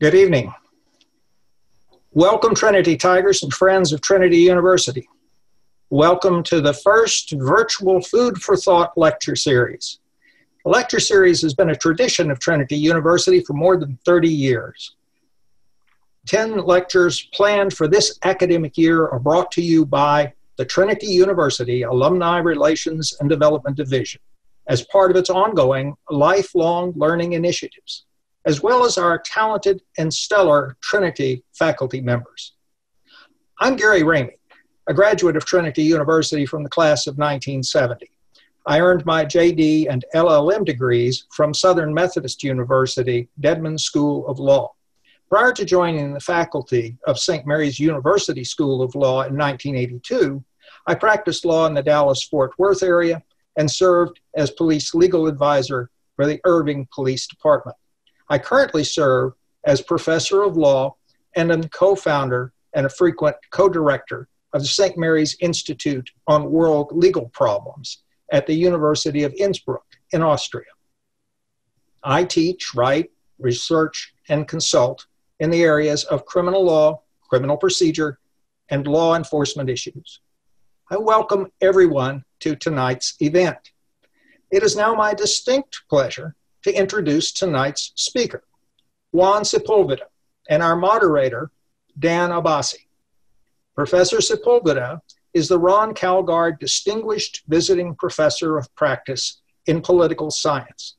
Good evening. Welcome, Trinity Tigers and friends of Trinity University. Welcome to the first virtual Food for Thought lecture series. The lecture series has been a tradition of Trinity University for more than 30 years. 10 lectures planned for this academic year are brought to you by the Trinity University Alumni Relations and Development Division as part of its ongoing lifelong learning initiatives as well as our talented and stellar Trinity faculty members. I'm Gary Ramey, a graduate of Trinity University from the class of 1970. I earned my JD and LLM degrees from Southern Methodist University, Dedman School of Law. Prior to joining the faculty of St. Mary's University School of Law in 1982, I practiced law in the Dallas Fort Worth area and served as police legal advisor for the Irving Police Department. I currently serve as professor of law and am co founder and a frequent co director of the St. Mary's Institute on World Legal Problems at the University of Innsbruck in Austria. I teach, write, research, and consult in the areas of criminal law, criminal procedure, and law enforcement issues. I welcome everyone to tonight's event. It is now my distinct pleasure to introduce tonight's speaker, Juan Sepulveda, and our moderator, Dan Abbasi. Professor Sepulveda is the Ron Calgaard Distinguished Visiting Professor of Practice in Political Science.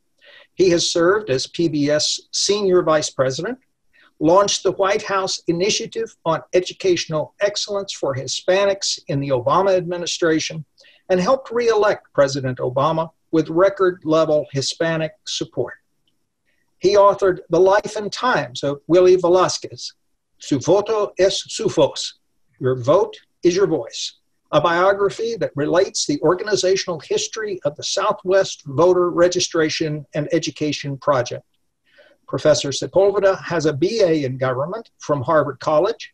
He has served as PBS Senior Vice President, launched the White House Initiative on Educational Excellence for Hispanics in the Obama administration, and helped re elect President Obama with record level Hispanic support. He authored The Life and Times of Willie Velasquez, Su voto es su voz, Your Vote is Your Voice, a biography that relates the organizational history of the Southwest Voter Registration and Education Project. Professor Sepulveda has a BA in government from Harvard College,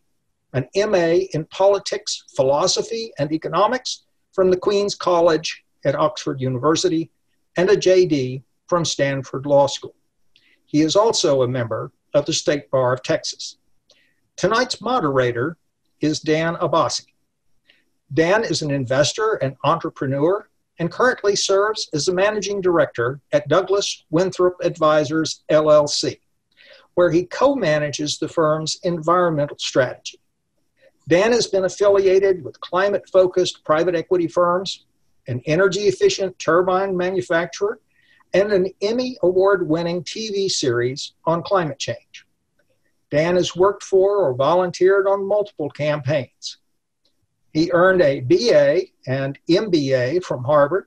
an MA in politics, philosophy, and economics from the Queen's College at Oxford University and a JD from Stanford Law School. He is also a member of the State Bar of Texas. Tonight's moderator is Dan Abbasi. Dan is an investor and entrepreneur and currently serves as the managing director at Douglas Winthrop Advisors LLC, where he co manages the firm's environmental strategy. Dan has been affiliated with climate focused private equity firms an energy efficient turbine manufacturer, and an Emmy Award winning TV series on climate change. Dan has worked for or volunteered on multiple campaigns. He earned a BA and MBA from Harvard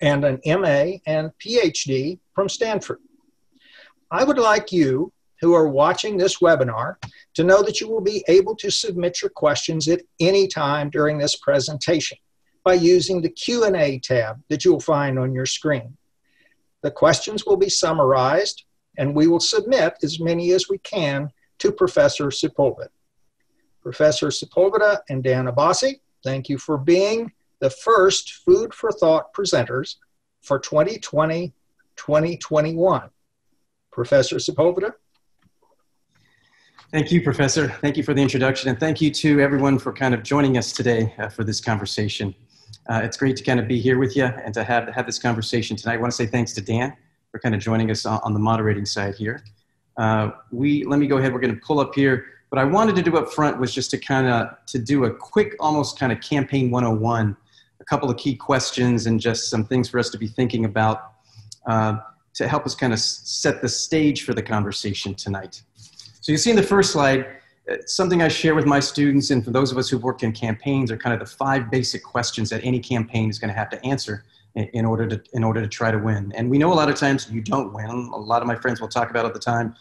and an MA and PhD from Stanford. I would like you who are watching this webinar to know that you will be able to submit your questions at any time during this presentation by using the Q&A tab that you'll find on your screen. The questions will be summarized and we will submit as many as we can to Professor Sepulveda. Professor Sepulveda and Dan Abbasi, thank you for being the first Food for Thought presenters for 2020-2021. Professor Sepulveda. Thank you, Professor. Thank you for the introduction, and thank you to everyone for kind of joining us today uh, for this conversation. Uh, it's great to kind of be here with you and to have, have this conversation tonight. I want to say thanks to Dan for kind of joining us on, on the moderating side here. Uh, we, let me go ahead, we're going to pull up here. What I wanted to do up front was just to kind of, to do a quick, almost kind of campaign 101, a couple of key questions and just some things for us to be thinking about uh, to help us kind of set the stage for the conversation tonight. So you see in the first slide, something I share with my students and for those of us who've worked in campaigns are kind of the five basic questions that any campaign is going to have to answer in order to in order to try to win. And we know a lot of times you don't win. A lot of my friends will talk about at the time.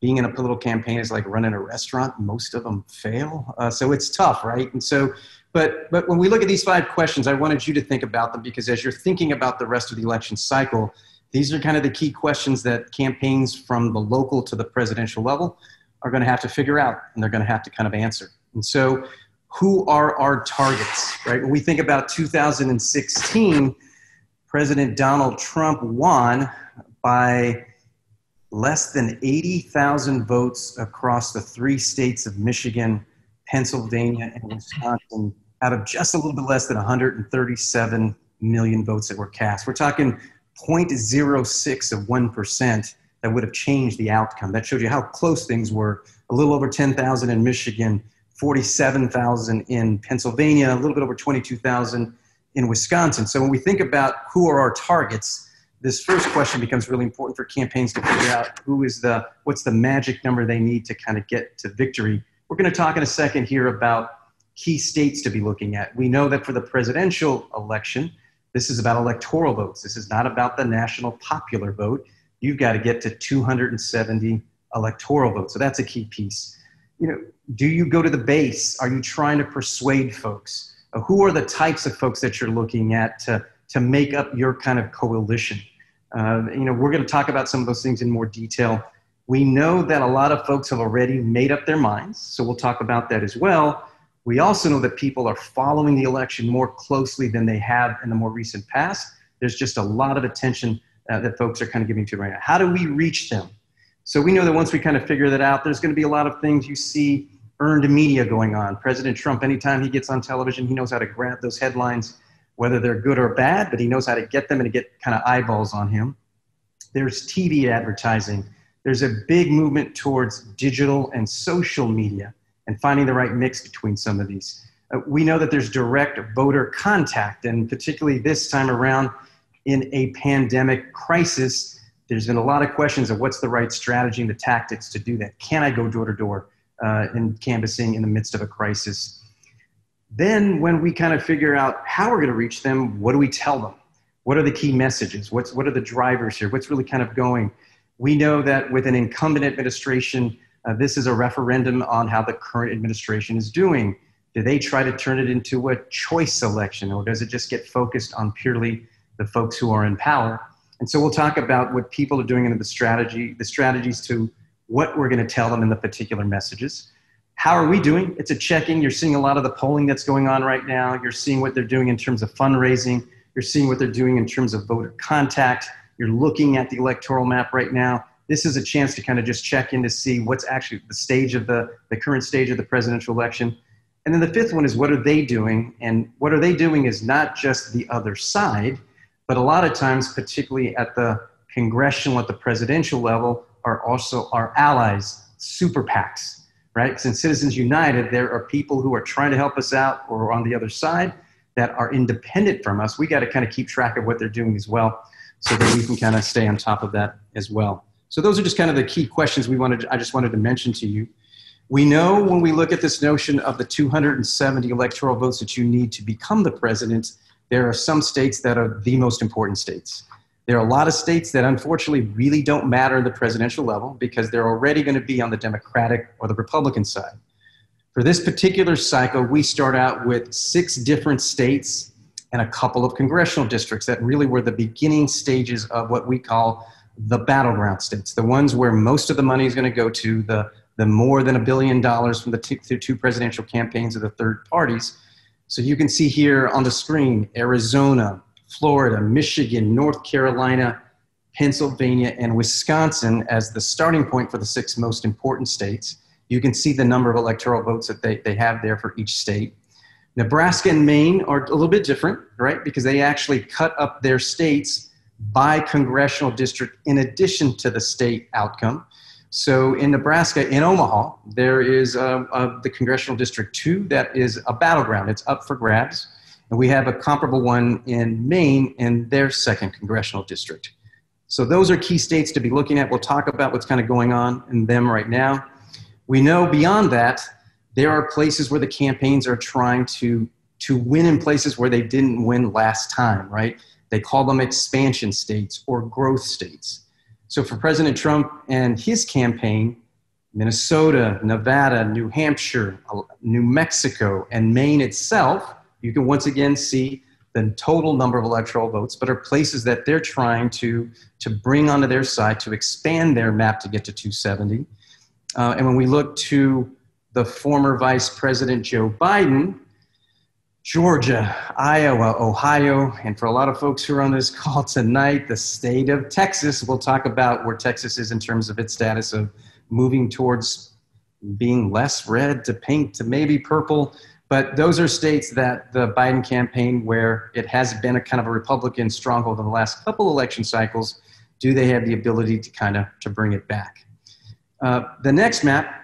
Being in a political campaign is like running a restaurant. Most of them fail, uh, so it's tough, right? And so, but but when we look at these five questions, I wanted you to think about them because as you're thinking about the rest of the election cycle, these are kind of the key questions that campaigns from the local to the presidential level are going to have to figure out and they're going to have to kind of answer. And so, who are our targets, right? When we think about 2016, President Donald Trump won by less than 80,000 votes across the three states of Michigan, Pennsylvania, and Wisconsin out of just a little bit less than 137 million votes that were cast. We're talking 0.06 of 1% that would have changed the outcome. That showed you how close things were. A little over 10,000 in Michigan, 47,000 in Pennsylvania, a little bit over 22,000 in Wisconsin. So when we think about who are our targets, this first question becomes really important for campaigns to figure out who is the what's the magic number they need to kind of get to victory. We're going to talk in a second here about key states to be looking at. We know that for the presidential election, this is about electoral votes. This is not about the national popular vote. You've got to get to 270 electoral votes. So that's a key piece. You know, do you go to the base? Are you trying to persuade folks? Uh, who are the types of folks that you're looking at to, to make up your kind of coalition? Uh, you know, we're going to talk about some of those things in more detail. We know that a lot of folks have already made up their minds, so we'll talk about that as well. We also know that people are following the election more closely than they have in the more recent past. There's just a lot of attention uh, that folks are kind of giving to right now. How do we reach them? So we know that once we kind of figure that out, there's going to be a lot of things you see earned media going on. President Trump, anytime he gets on television, he knows how to grab those headlines, whether they're good or bad, but he knows how to get them and to get kind of eyeballs on him. There's TV advertising. There's a big movement towards digital and social media and finding the right mix between some of these. Uh, we know that there's direct voter contact, and particularly this time around in a pandemic crisis, there's been a lot of questions of what's the right strategy and the tactics to do that. Can I go door to door uh, in canvassing in the midst of a crisis? Then, when we kind of figure out how we're going to reach them, what do we tell them? What are the key messages? What's, what are the drivers here? What's really kind of going? We know that with an incumbent administration, uh, this is a referendum on how the current administration is doing. Do they try to turn it into a choice election, or does it just get focused on purely the folks who are in power? And so we'll talk about what people are doing in the strategy, the strategies to what we're going to tell them in the particular messages. How are we doing? It's a checking. You're seeing a lot of the polling that's going on right now. You're seeing what they're doing in terms of fundraising. You're seeing what they're doing in terms of voter contact. You're looking at the electoral map right now this is a chance to kind of just check in to see what's actually the stage of the, the current stage of the presidential election. And then the fifth one is what are they doing? And what are they doing is not just the other side, but a lot of times, particularly at the congressional, at the presidential level, are also our allies, super PACs, right? Since Citizens United, there are people who are trying to help us out or on the other side that are independent from us. We got to kind of keep track of what they're doing as well so that we can kind of stay on top of that as well. So those are just kind of the key questions we wanted. I just wanted to mention to you. We know when we look at this notion of the 270 electoral votes that you need to become the president, there are some states that are the most important states. There are a lot of states that unfortunately really don't matter at the presidential level because they're already going to be on the Democratic or the Republican side. For this particular cycle, we start out with six different states and a couple of congressional districts that really were the beginning stages of what we call the battleground states, the ones where most of the money is going to go to, the, the more than a billion dollars from the two, presidential campaigns of the third parties. So you can see here on the screen Arizona, Florida, Michigan, North Carolina, Pennsylvania, and Wisconsin as the starting point for the six most important states. You can see the number of electoral votes that they, they have there for each state. Nebraska and Maine are a little bit different, right? Because they actually cut up their states by congressional district in addition to the state outcome. So in Nebraska, in Omaha, there is uh, uh, the congressional district two that is a battleground. It's up for grabs. And we have a comparable one in Maine in their second congressional district. So those are key states to be looking at. We'll talk about what's kind of going on in them right now. We know beyond that, there are places where the campaigns are trying to, to win in places where they didn't win last time, right? They call them expansion states or growth states. So for President Trump and his campaign, Minnesota, Nevada, New Hampshire, New Mexico, and Maine itself, you can once again see the total number of electoral votes, but are places that they're trying to, to bring onto their side to expand their map to get to 270. Uh, and when we look to the former Vice President Joe Biden, Georgia, Iowa, Ohio, and for a lot of folks who are on this call tonight, the state of Texas. We'll talk about where Texas is in terms of its status of moving towards being less red to pink to maybe purple. But those are states that the Biden campaign, where it has been a kind of a Republican stronghold in the last couple election cycles, do they have the ability to kind of to bring it back? Uh, the next map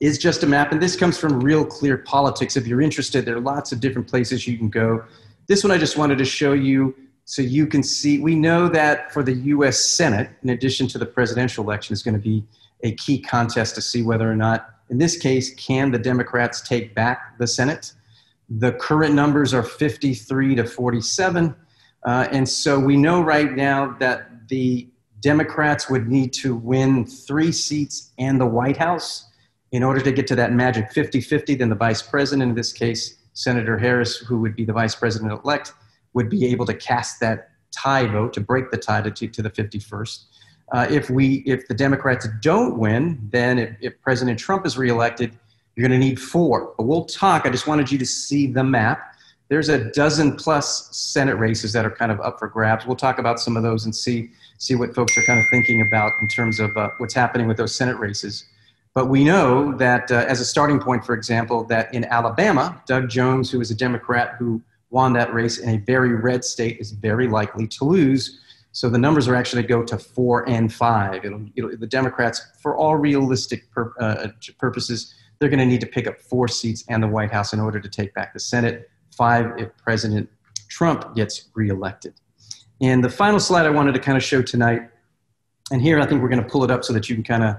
is just a map, and this comes from Real Clear Politics. If you're interested, there are lots of different places you can go. This one I just wanted to show you so you can see. We know that for the U.S. Senate, in addition to the presidential election, is going to be a key contest to see whether or not, in this case, can the Democrats take back the Senate? The current numbers are 53 to 47. Uh, and so we know right now that the Democrats would need to win three seats and the White House in order to get to that magic 50 50. Then the vice president, in this case, Senator Harris, who would be the vice president elect, would be able to cast that tie vote to break the tie to, to the 51st. Uh, if we if the Democrats don't win, then if, if President Trump is reelected, you're going to need four. But we'll talk. I just wanted you to see the map. There's a dozen plus Senate races that are kind of up for grabs. We'll talk about some of those and see see what folks are kind of thinking about in terms of uh, what's happening with those Senate races. But we know that uh, as a starting point, for example, that in Alabama, Doug Jones, who is a Democrat who won that race in a very red state, is very likely to lose so the numbers are actually go to four and five. It'll, it'll, the Democrats, for all realistic pur- uh, purposes, they're going to need to pick up four seats and the White House in order to take back the Senate. Five if President Trump gets reelected. And the final slide I wanted to kind of show tonight, and here I think we're going to pull it up so that you can kind of.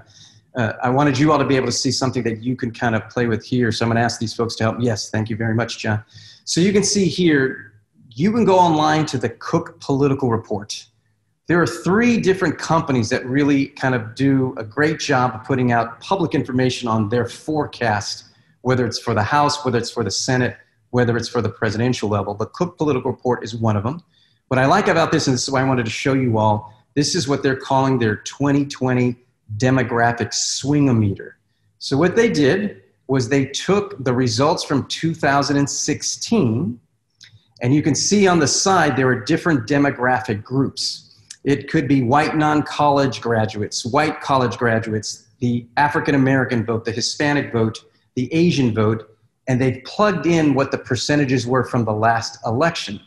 Uh, I wanted you all to be able to see something that you can kind of play with here. So I'm going to ask these folks to help. Yes, thank you very much, John. So you can see here, you can go online to the Cook Political Report there are three different companies that really kind of do a great job of putting out public information on their forecast, whether it's for the House, whether it's for the Senate, whether it's for the presidential level. The Cook Political Report is one of them. What I like about this, and this is why I wanted to show you all, this is what they're calling their 2020 demographic swingometer. So what they did was they took the results from 2016, and you can see on the side there are different demographic groups. It could be white non college graduates, white college graduates, the African American vote, the Hispanic vote, the Asian vote, and they've plugged in what the percentages were from the last election.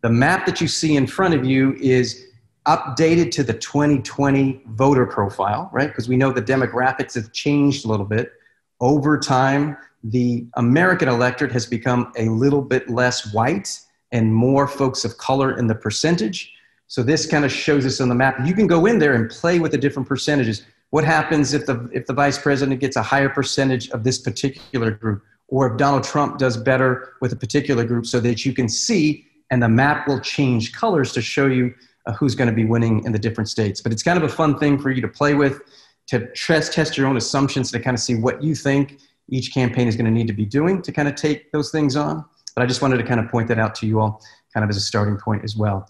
The map that you see in front of you is updated to the 2020 voter profile, right? Because we know the demographics have changed a little bit. Over time, the American electorate has become a little bit less white and more folks of color in the percentage. So this kind of shows us on the map. You can go in there and play with the different percentages. What happens if the, if the vice president gets a higher percentage of this particular group? Or if Donald Trump does better with a particular group so that you can see and the map will change colors to show you Uh, who's going to be winning in the different states. But it's kind of a fun thing for you to play with, to test, test your own assumptions to kind of see what you think each campaign is going to need to be doing to kind of take those things on. But I just wanted to kind of point that out to you all kind of as a starting point as well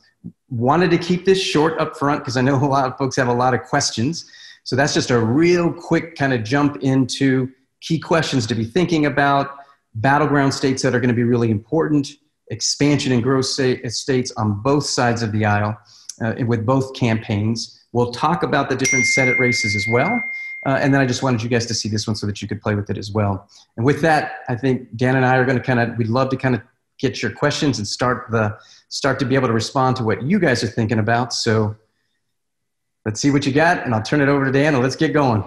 wanted to keep this short up front because I know a lot of folks have a lot of questions. So that's just a real quick kind of jump into key questions to be thinking about, battleground states that are going to be really important, expansion and growth states on both sides of the aisle uh, with both campaigns. We'll talk about the different Senate races as well. Uh, and then I just wanted you guys to see this one so that you could play with it as well. And with that, I think Dan and I are going to kind of, we'd love to kind of get your questions and start the start to be able to respond to what you guys are thinking about. So let's see what you got, and I'll turn it over to Dan, and let's get going.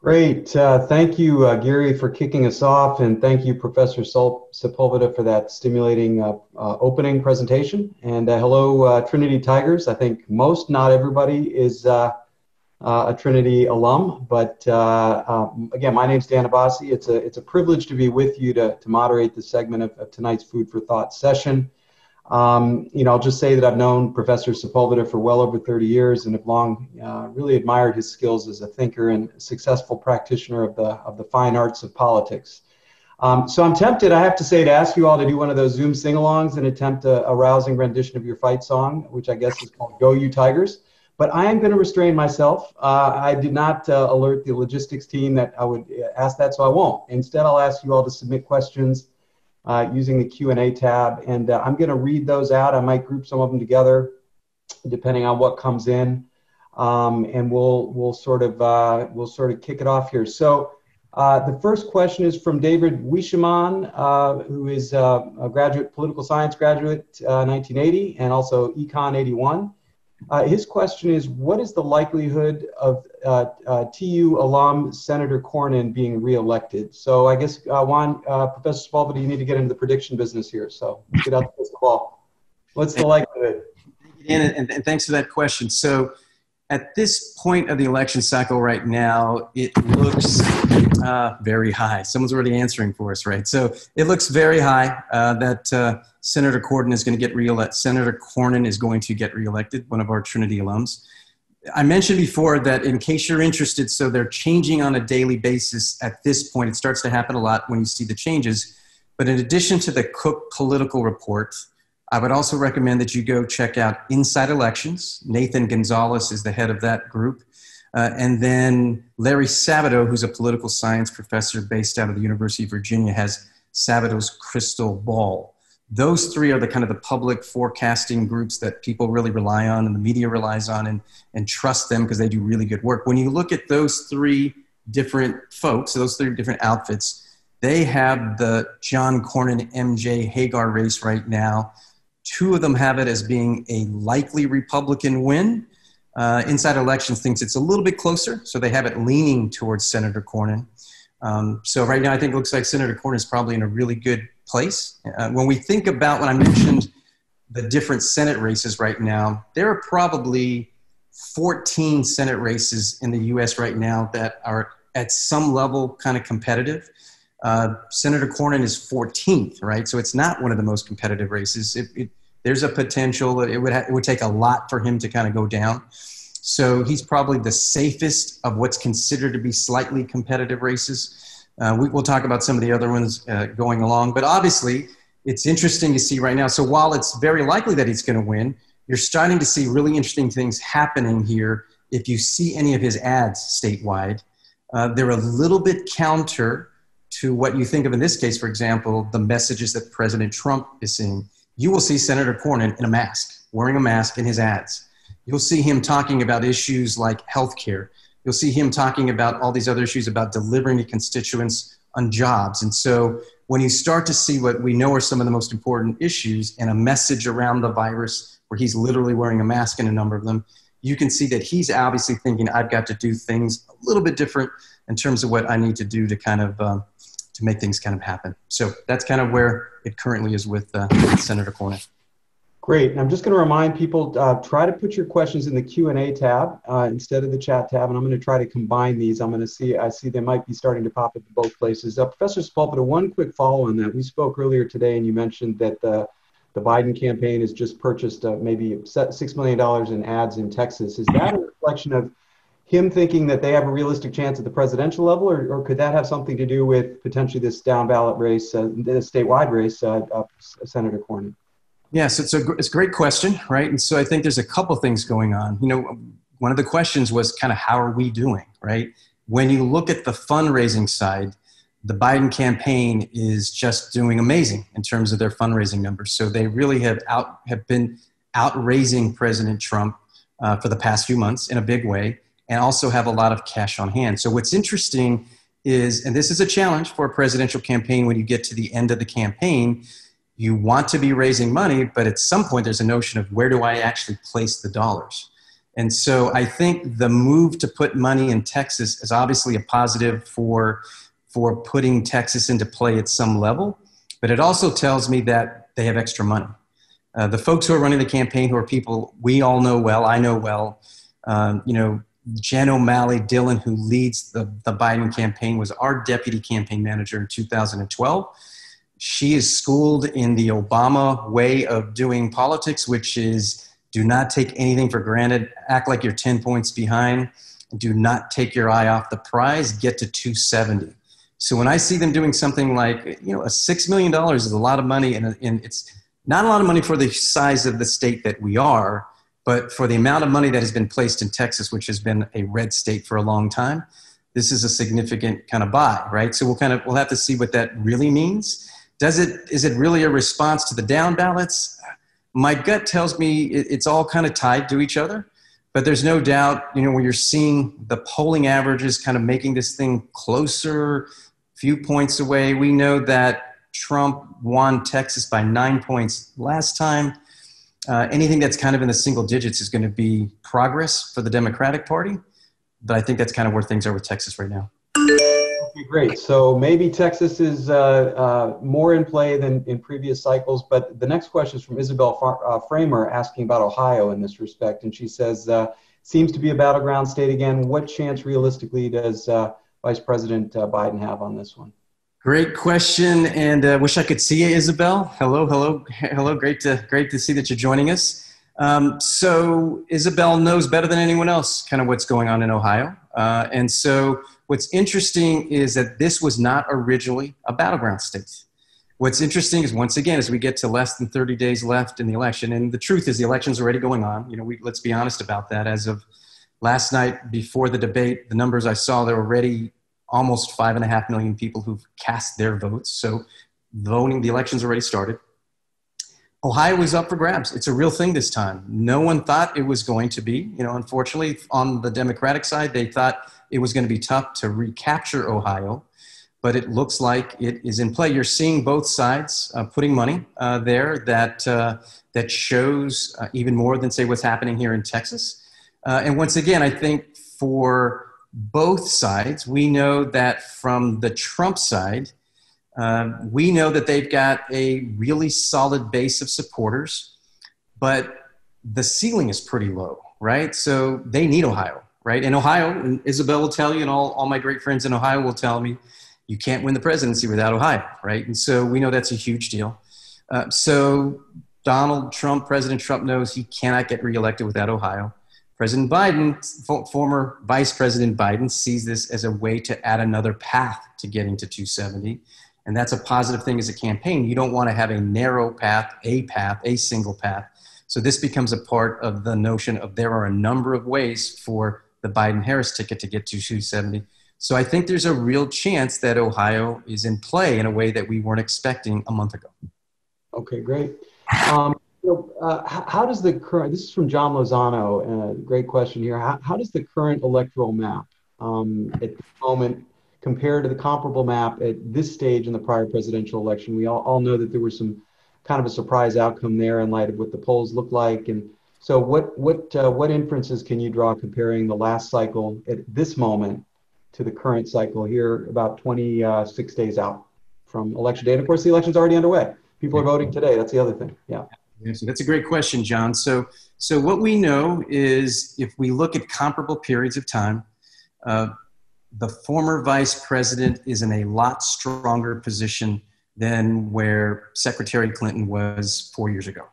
Great. Uh, thank you, uh, Gary, for kicking us off, and thank you, Professor Sol- Sepulveda, for that stimulating uh, uh opening presentation. And uh, hello, uh, Trinity Tigers. I think most, not everybody, is a Trinity alum, but um, again, my name's Dan Abbasi. It's a it's a privilege to be with you to, to moderate the segment of, of tonight's Food for Thought session. Um, you know, I'll just say that I've known Professor Sepulveda for well over 30 years and have long uh, really admired his skills as a thinker and successful practitioner of the, of the fine arts of politics. Um, so I'm tempted, I have to say, to ask you all to do one of those Zoom sing-alongs and attempt a, a rousing rendition of your fight song, which I guess is called Go You Tigers. But I am going to restrain myself. Uh, I did not uh, alert the logistics team that I would uh, ask that, so I won't. Instead, I'll ask you all to submit questions uh, using the Q&A tab. And uh, I'm going to read those out. I might group some of them together depending on what comes in. Um, and we'll, we'll, sort of, uh, we'll sort of kick it off here. So uh, the first question is from David Wishaman, uh, who is uh, a graduate, political science graduate, 1980, and also Econ 81. Uh, his question is, what is the likelihood of uh, uh, TU alum Senator Cornyn being reelected? So I guess, uh, Juan, uh, Professor Sepulveda, you need to get into the prediction business here. So get out the ball. What's the likelihood? And, and, and thanks for that question. So at this point of the election cycle right now, it looks uh, very high. Someone's already answering for us, right? So it looks very high uh, that uh, Senator Cornyn is going to get reelected. Senator Cornyn is going to get reelected, one of our Trinity alums. I mentioned before that in case you're interested, so they're changing on a daily basis at this point. It starts to happen a lot when you see the changes. But in addition to the Cook political report, I would also recommend that you go check out Inside Elections. Nathan Gonzalez is the head of that group. Uh, and then Larry Sabato, who's a political science professor based out of the University of Virginia, has Sabato's Crystal Ball. Those three are the kind of the public forecasting groups that people really rely on and the media relies on and, and trust them because they do really good work. When you look at those three different folks, those three different outfits, they have the John Cornyn MJ Hegar race right now Two of them have it as being a likely Republican win. Uh, Inside Elections thinks it's a little bit closer, so they have it leaning towards Senator Cornyn. Um, so right now, I think it looks like Senator Cornyn is probably in a really good place. Uh, when we think about when I mentioned the different Senate races right now, there are probably 14 Senate races in the U.S. right now that are at some level kind of competitive. Uh, Senator Cornyn is 14th, right? So it's not one of the most competitive races. It, it, there's a potential that it would ha- it would take a lot for him to kind of go down. So he's probably the safest of what's considered to be slightly competitive races. Uh, we, will talk about some of the other ones uh, going along, but obviously it's interesting to see right now. So while it's very likely that he's going to win, you're starting to see really interesting things happening here. If you see any of his ads statewide, uh, they're a little bit counter to what you think of in this case, for example, the messages that President Trump is seeing you will see Senator Cornyn in a mask, wearing a mask in his ads. You'll see him talking about issues like health care. You'll see him talking about all these other issues about delivering to constituents on jobs. And so when you start to see what we know are some of the most important issues and a message around the virus where he's literally wearing a mask in a number of them, you can see that he's obviously thinking, I've got to do things a little bit different in terms of what I need to do to kind of um, to make things kind of happen. So that's kind of where it currently is with uh, Senator Cornyn. Great. And I'm just going to remind people, uh, try to put your questions in the Q&A tab uh, instead of the chat tab. And I'm going to try to combine these. I'm going to see, I see they might be starting to pop up in both places. Uh, Professor Sepulveda, one quick follow on that. We spoke earlier today and you mentioned that the, the Biden campaign has just purchased uh, maybe $6 million in ads in Texas. Is that a reflection of him thinking that they have a realistic chance at the presidential level, or, or could that have something to do with potentially this down ballot race, uh, statewide race, uh, uh, Senator Cornyn? Yes, it's a, it's a great question, right? And so I think there's a couple things going on. You know, one of the questions was kind of how are we doing, right? When you look at the fundraising side, the Biden campaign is just doing amazing in terms of their fundraising numbers. So they really have out have been outraising President Trump uh, for the past few months in a big way and also have a lot of cash on hand. So, what's interesting is, and this is a challenge for a presidential campaign when you get to the end of the campaign, you want to be raising money, but at some point there's a notion of where do I actually place the dollars? And so I think the move to put money in Texas is obviously a positive for, for putting Texas into play at some level, but it also tells me that they have extra money. Uh, the folks who are running the campaign, who are people we all know well, I know well, um, you know, Jen O'Malley Dillon, who leads the, the Biden campaign, was our deputy campaign manager in 2012. She is schooled in the Obama way of doing politics, which is do not take anything for granted, act like you're 10 points behind, do not take your eye off the prize, get to 270. So when I see them doing something like, you know, a $6 million is a lot of money, and, and it's not a lot of money for the size of the state that we are but for the amount of money that has been placed in Texas, which has been a red state for a long time, this is a significant kind of buy, right? So we'll kind of we'll have to see what that really means. Does it, is it really a response to the down ballots? My gut tells me it's all kind of tied to each other. But there's no doubt, you know, when you're seeing the polling averages kind of making this thing closer, a few points away, we know that Trump won Texas by nine points last time. Uh, anything that's kind of in the single digits is going to be progress for the Democratic Party. But I think that's kind of where things are with Texas right now. Okay, great. So maybe Texas is uh, uh, more in play than in previous cycles. But the next question is from Isabel Far- uh, Framer asking about Ohio in this respect. And she says, uh, seems to be a battleground state again. What chance realistically does Vice President Biden have on this one? Great question, and uh, wish I could see you, Isabel. Hello, hello, hello. Great to great to see that you're joining us. Um, so Isabel knows better than anyone else kind of what's going on in Ohio, uh, and so what's interesting is that this was not originally a battleground state. What's interesting is once again, as we get to less than 30 days left in the election, and the truth is the election's already going on. You know, we, let's be honest about that. As of last night before the debate, the numbers I saw, there were already almost five and a half million people who've cast their votes. So voting, the election's already started. Ohio is up for grabs. It's a real thing this time. No one thought it was going to be. You know, unfortunately, on the Democratic side, they thought it was going to be tough to recapture Ohio, but it looks like it is in play. You're seeing both sides uh, putting money uh, there that uh, that shows uh, even more than say what's happening here in Texas. Uh, and once again, I think for both sides. We know that from the Trump side, uh, we know that they've got a really solid base of supporters, but the ceiling is pretty low, right? So they need Ohio, right? And Ohio, and Isabel will tell you, and all, all my great friends in Ohio will tell me, you can't win the presidency without Ohio, right? And so we know that's a huge deal. Uh, so Donald Trump, President Trump knows he cannot get reelected without Ohio. President Biden, former Vice President Biden, sees this as a way to add another path to getting to 270. And that's a positive thing as a campaign. You don't want to have a narrow path, a path, a single path. So this becomes a part of the notion of there are a number of ways for the Biden Harris ticket to get to 270. So I think there's a real chance that Ohio is in play in a way that we weren't expecting a month ago. Okay, great. Um, so, uh, how does the current, this is from John Lozano, great question here. How, how does the current electoral map um, at the moment compare to the comparable map at this stage in the prior presidential election? We all, all know that there was some kind of a surprise outcome there in light of what the polls look like. And so, what, what, uh, what inferences can you draw comparing the last cycle at this moment to the current cycle here, about 26 days out from election day? And of course, the election's already underway. People are voting today. That's the other thing. Yeah. That's a great question, John. So, so what we know is if we look at comparable periods of time, uh, the former vice president is in a lot stronger position than where Secretary Clinton was four years ago.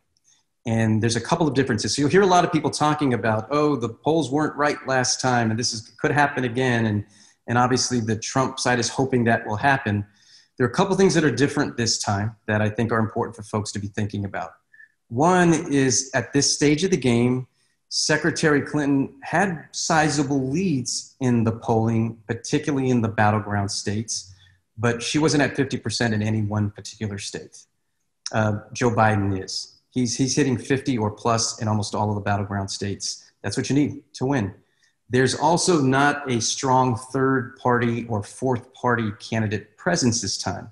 And there's a couple of differences. So you'll hear a lot of people talking about, oh, the polls weren't right last time, and this is, could happen again. And, and obviously, the Trump side is hoping that will happen. There are a couple things that are different this time that I think are important for folks to be thinking about. One is at this stage of the game, Secretary Clinton had sizable leads in the polling, particularly in the battleground states, but she wasn't at 50% in any one particular state. Uh, Joe Biden is. He's, he's hitting 50 or plus in almost all of the battleground states. That's what you need to win. There's also not a strong third party or fourth party candidate presence this time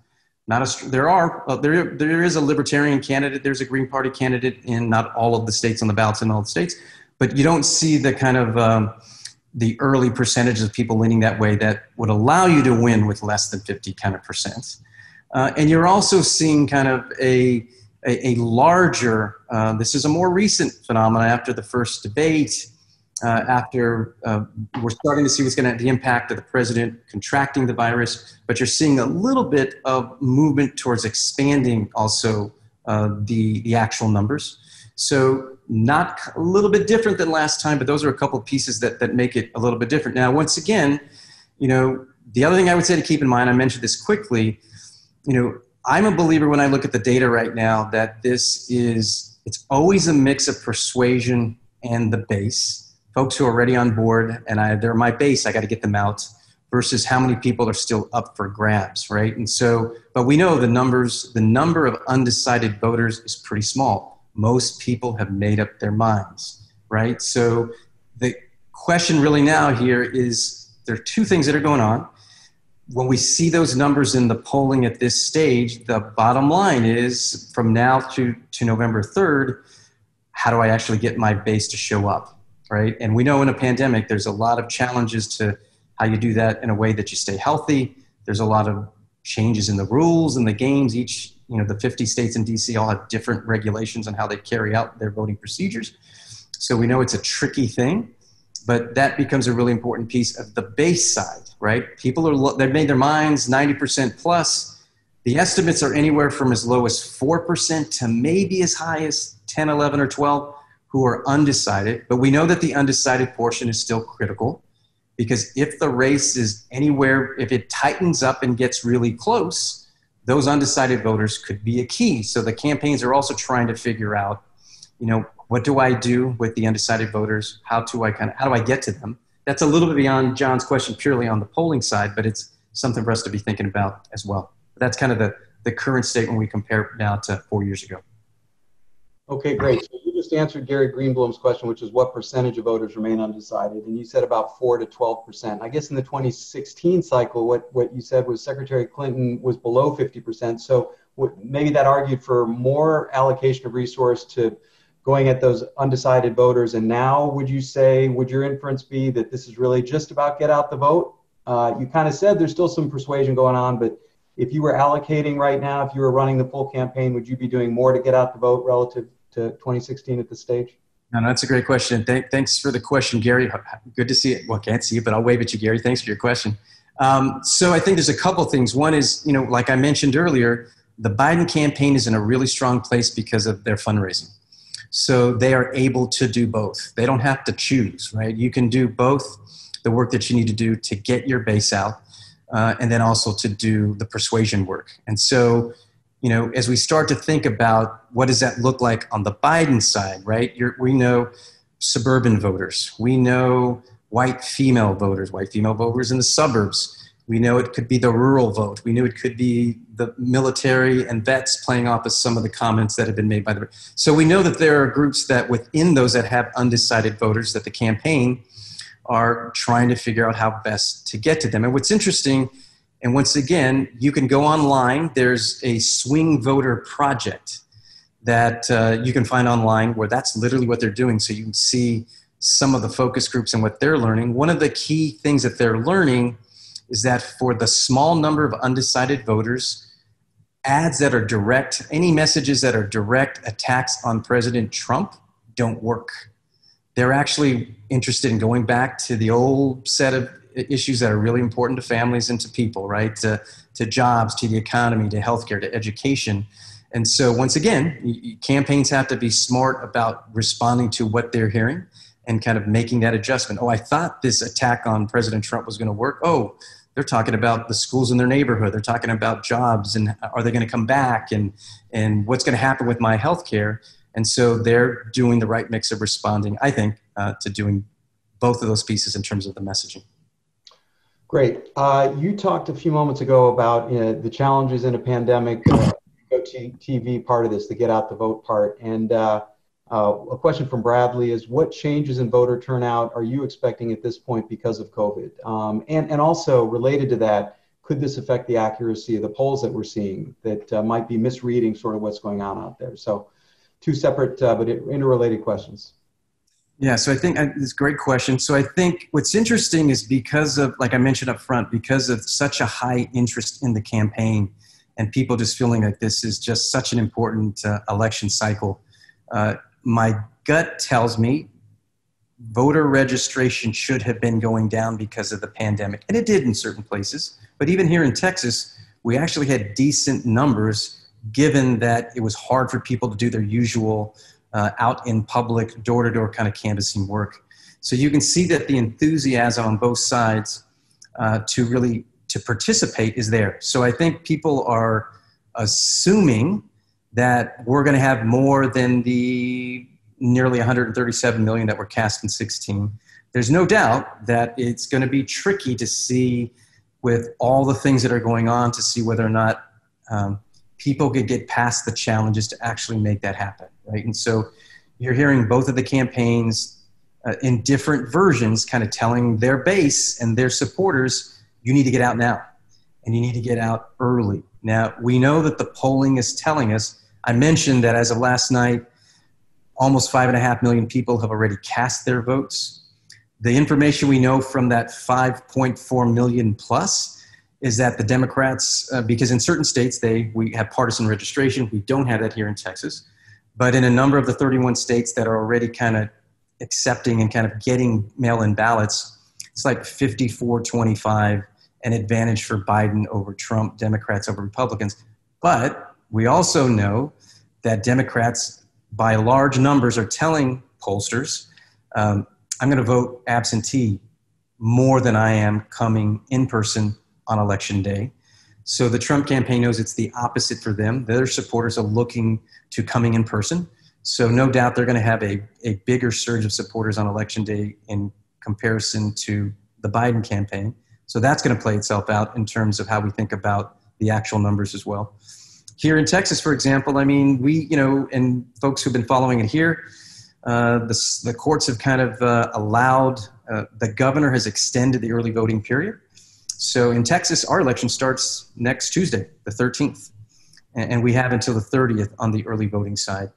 not a there are uh, there there is a libertarian candidate there's a green party candidate in not all of the states on the ballots in all the states but you don't see the kind of um, the early percentages of people leaning that way that would allow you to win with less than 50 kind of percent uh, and you're also seeing kind of a a, a larger uh, this is a more recent phenomenon after the first debate uh, after uh, we're starting to see what's going to have the impact of the president contracting the virus, but you're seeing a little bit of movement towards expanding also uh, the the actual numbers. So not a little bit different than last time, but those are a couple of pieces that that make it a little bit different. Now, once again, you know, the other thing I would say to keep in mind, I mentioned this quickly, you know, I'm a believer when I look at the data right now that this is it's always a mix of persuasion and the base folks who are already on board, and I, they're my base. I got to get them out versus how many people are still up for grabs, right? And so, but we know the numbers, the number of undecided voters is pretty small. Most people have made up their minds, right? So the question really now here is there are two things that are going on. When we see those numbers in the polling at this stage, the bottom line is from now to, to November 3rd, how do I actually get my base to show up, right? And we know in a pandemic, there's a lot of challenges to how you do that in a way that you stay healthy. There's a lot of changes in the rules and the games. Each, you know, the 50 states and DC all have different regulations on how they carry out their voting procedures. So we know it's a tricky thing, but that becomes a really important piece of the base side, right? People are, they've made their minds 90% plus. The estimates are anywhere from as low as 4% to maybe as high as 10, 11, or 12 who are undecided. But we know that the undecided portion is still critical because if the race is anywhere, if it tightens up and gets really close, those undecided voters could be a key. So the campaigns are also trying to figure out, you know, what do I do with the undecided voters? How do I kind of how do I get to them? That's a little bit beyond John's question, purely on the polling side, but it's something for us to be thinking about as well. That's kind of the the current state when we compare now to four years ago. Okay, great. So just answered Gary Greenblum's question, which is what percentage of voters remain undecided, and you said about four to twelve percent. I guess in the 2016 cycle, what what you said was Secretary Clinton was below 50 percent. So maybe that argued for more allocation of resource to going at those undecided voters. And now, would you say, would your inference be that this is really just about get out the vote? Uh, you kind of said there's still some persuasion going on, but if you were allocating right now, if you were running the full campaign, would you be doing more to get out the vote relative to 2016 at this stage? No, no, that's a great question. Th- thanks for the question, Gary. Good to see it. Well, can't see you, but I'll wave at you, Gary. Thanks for your question. Um, so I think there's a couple things. One is, you know, like I mentioned earlier, the Biden campaign is in a really strong place because of their fundraising. So they are able to do both. They don't have to choose, right? You can do both the work that you need to do to get your base out, uh, and then also to do the persuasion work. And so you know, as we start to think about what does that look like on the Biden side, right? You're, we know suburban voters, we know white female voters, white female voters in the suburbs. We know it could be the rural vote. We knew it could be the military and vets playing off of some of the comments that have been made by the. So we know that there are groups that within those that have undecided voters that the campaign are trying to figure out how best to get to them. And what's interesting and once again, you can go online. There's a swing voter project that uh, you can find online where that's literally what they're doing. So you can see some of the focus groups and what they're learning. One of the key things that they're learning is that for the small number of undecided voters, ads that are direct, any messages that are direct attacks on President Trump don't work. They're actually interested in going back to the old set of issues that are really important to families and to people, right? To, to jobs, to the economy, to healthcare, to education. And so, once again, campaigns have to be smart about responding to what they're hearing and kind of making that adjustment. Oh, I thought this attack on President Trump was going to work. Oh, they're talking about the schools in their neighborhood. They're talking about jobs and are they going to come back and, and what's going to happen with my health care. And so they're doing the right mix of responding, I think, uh, to doing both of those pieces in terms of the messaging. Great. Uh, you talked a few moments ago about you know, the challenges in a pandemic, uh, TV part of this, the get out the vote part. And uh, uh, a question from Bradley is what changes in voter turnout are you expecting at this point because of COVID? Um, and, and also related to that, could this affect the accuracy of the polls that we're seeing that uh, might be misreading sort of what's going on out there? So two separate uh, but interrelated questions. Yeah, so I think uh, it's a great question. So I think what's interesting is because of, like I mentioned up front, because of such a high interest in the campaign and people just feeling like this is just such an important uh, election cycle, uh, my gut tells me voter registration should have been going down because of the pandemic. And it did in certain places. But even here in Texas, we actually had decent numbers given that it was hard for people to do their usual uh, out in public, door to door kind of canvassing work. So you can see that the enthusiasm on both sides uh, to really to participate is there. So I think people are assuming that we're going to have more than the nearly 137 million that were cast in 16. There's no doubt that it's going to be tricky to see with all the things that are going on to see whether or not um, people could get past the challenges to actually make that happen, right? And so you're hearing both of the campaigns uh, in different versions kind of telling their base and their supporters, you need to get out now and you need to get out early. Now, we know that the polling is telling us, I mentioned that as of last night, almost five and a half million people have already cast their votes. The information we know from that 5.4 million plus is that the Democrats, uh, because in certain states they we have partisan registration, we don't have that here in Texas, but in a number of the 31 states that are already kind of accepting and kind of getting mail-in ballots, it's like 54-25, an advantage for Biden over Trump, Democrats over Republicans. But we also know that Democrats, by large numbers, are telling pollsters, um, I'm going to vote absentee more than I am coming in person on election day. So the Trump campaign knows it's the opposite for them. Their supporters are looking to coming in person. So no doubt they're going to have a, a bigger surge of supporters on election day in comparison to the Biden campaign. So that's going to play itself out in terms of how we think about the actual numbers as well. Here in Texas, for example, I mean, we, you know, and folks who've been following it here, uh, the, the courts have kind of uh, allowed, uh, the governor has extended the early voting period. So in Texas, our election starts next Tuesday, the 13th, and, we have until the 30th on the early voting side.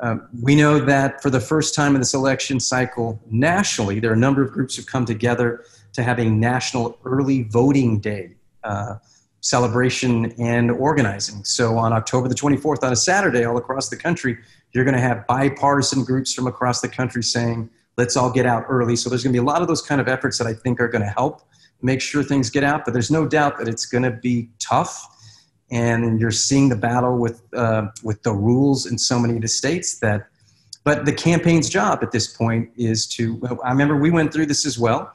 Um, we know that for the first time in this election cycle nationally, there are a number of groups who've come together to have a national early voting day uh, celebration and organizing. So on October the 24th, on a Saturday, all across the country, you're going to have bipartisan groups from across the country saying, let's all get out early. So there's going to be a lot of those kind of efforts that I think are going to help make sure things get out. But there's no doubt that it's going to be tough. And you're seeing the battle with, uh, with the rules in so many of the states that, but the campaign's job at this point is to, I remember we went through this as well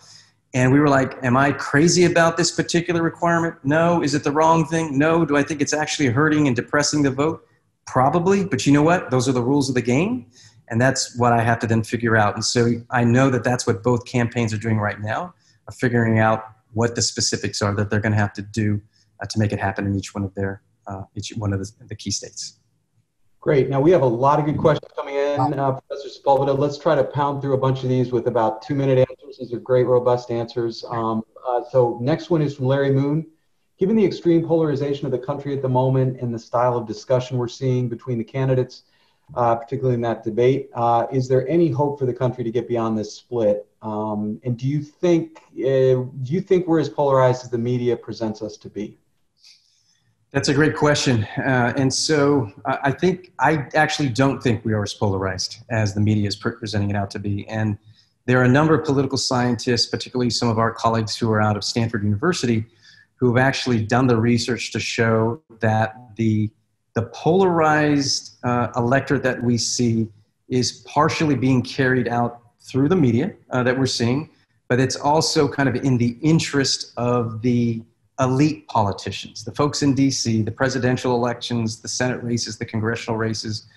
and we were like, Am I crazy about this particular requirement? No. Is it the wrong thing? No. Do I think it's actually hurting and depressing the vote? Probably. But you know what? Those are the rules of the game. And that's what I have to then figure out. And so I know that that's what both campaigns are doing right now, figuring out what the specifics are that they're going to have to do uh, to make it happen in each one of their uh, each one of the, the, key states. Great. Now we have a lot of good questions coming in, uh, Professor Sepulveda. Let's try to pound through a bunch of these with about two minute answers these are great, robust answers. Um, uh, so next one is from Larry Moon. Given the extreme polarization of the country at the moment and the style of discussion we're seeing between the candidates, uh, particularly in that debate, uh, is there any hope for the country to get beyond this split? Um, and do you think uh, do you think we're as polarized as the media presents us to be? That's a great question. Uh, and so I think I actually don't think we are as polarized as the media is presenting it out to be. And there are a number of political scientists, particularly some of our colleagues who are out of Stanford University, who have actually done the research to show that the, the polarized uh, electorate that we see is partially being carried out through the media uh, that we're seeing, but it's also kind of in the interest of the elite politicians, the folks in DC, the presidential elections, the Senate races, the congressional races,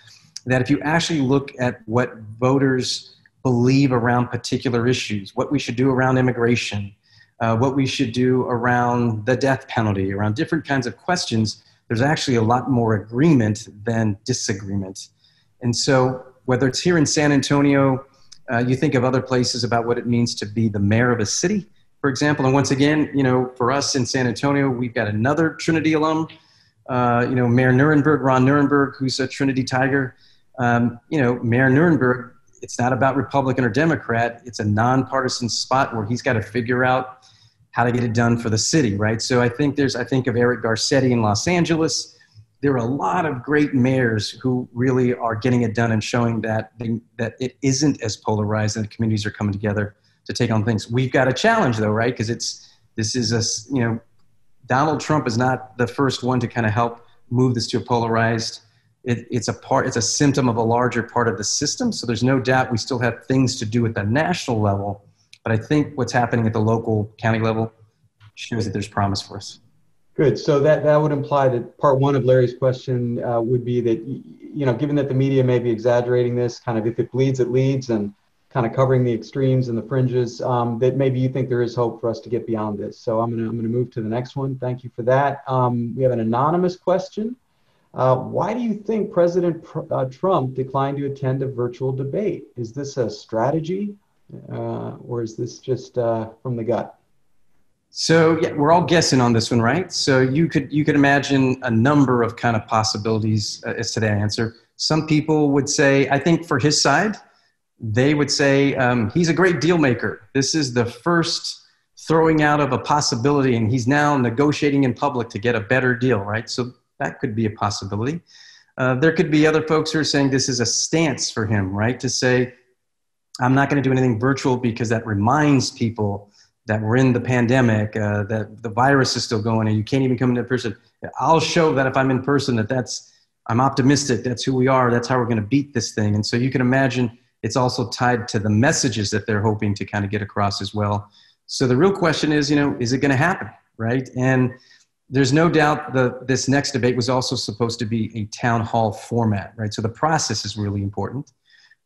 that if you actually look at what voters believe around particular issues, what we should do around immigration, uh, what we should do around the death penalty, around different kinds of questions, there's actually a lot more agreement than disagreement. And so, whether it's here in San Antonio, uh, you think of other places about what it means to be the mayor of a city, for example. And once again, you know, for us in San Antonio, we've got another Trinity alum, uh, you know, Mayor Nirenberg, Ron Nirenberg, who's a Trinity Tiger. Um, you know, Mayor Nirenberg it's not about Republican or Democrat. It's a nonpartisan spot where he's got to figure out how to get it done for the city, right? So I think there's, I think of Eric Garcetti in Los Angeles. There are a lot of great mayors who really are getting it done and showing that they, that it isn't as polarized and the communities are coming together to take on things. We've got a challenge though, right? Because it's this is a you know Donald Trump is not the first one to kind of help move this to a polarized it, it's a part it's a symptom of a larger part of the system so there's no doubt we still have things to do at the national level but i think what's happening at the local county level shows that there's promise for us good so that that would imply that part one of larry's question uh, would be that you know given that the media may be exaggerating this kind of if it bleeds it leads and kind of covering the extremes and the fringes, um, that maybe you think there is hope for us to get beyond this. So I'm gonna I'm gonna move to the next one. Thank you for that. Um, we have an anonymous question. Uh, why do you think President uh, Trump declined to attend a virtual debate? Is this a strategy, uh, or is this just uh, from the gut? So yeah, we're all guessing on this one, right? So you could you could imagine a number of kind of possibilities uh, as to that answer. Some people would say, I think for his side, they would say um, he's a great deal maker. This is the first throwing out of a possibility, and he's now negotiating in public to get a better deal, right? So that could be a possibility. Uh, there could be other folks who are saying this is a stance for him, right? To say, I'm not going to do anything virtual because that reminds people that we're in the pandemic, uh, that the virus is still going, and you can't even come into person. I'll show that if I'm in person, that that's I'm optimistic. That's who we are. That's how we're going to beat this thing. And so you can imagine it's also tied to the messages that they're hoping to kind of get across as well. So the real question is, you know, is it going to happen, right? And there's no doubt that this next debate was also supposed to be a town hall format, right? So the process is really important.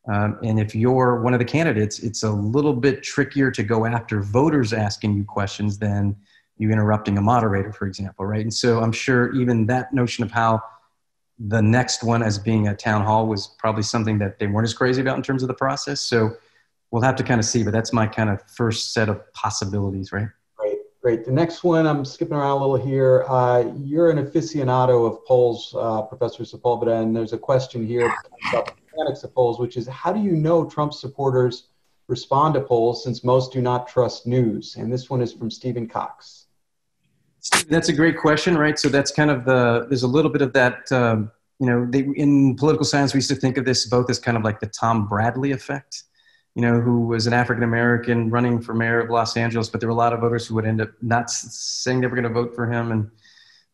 Um, and if you're one of the candidates, it's a little bit trickier to go after voters asking you questions than you interrupting a moderator, for example, right? And so I'm sure even that notion of how the next one as being a town hall was probably something that they weren't as crazy about in terms of the process. So we'll have to kind of see, but that's my kind of first set of possibilities, right? Right great. The next one, I'm skipping around a little here. Uh, you're an aficionado of polls, uh, Professor Sepulveda, and there's a question here the mechanics of polls, which is how do you know Trump supporters respond to polls since most do not trust news? And this one is from Stephen Cox. That's a great question, right? So that's kind of the, there's a little bit of that, um, you know, they, in political science, we used to think of this both as kind of like the Tom Bradley effect you know, who was an African American running for mayor of Los Angeles, but there were a lot of voters who would end up not saying they were going to vote for him and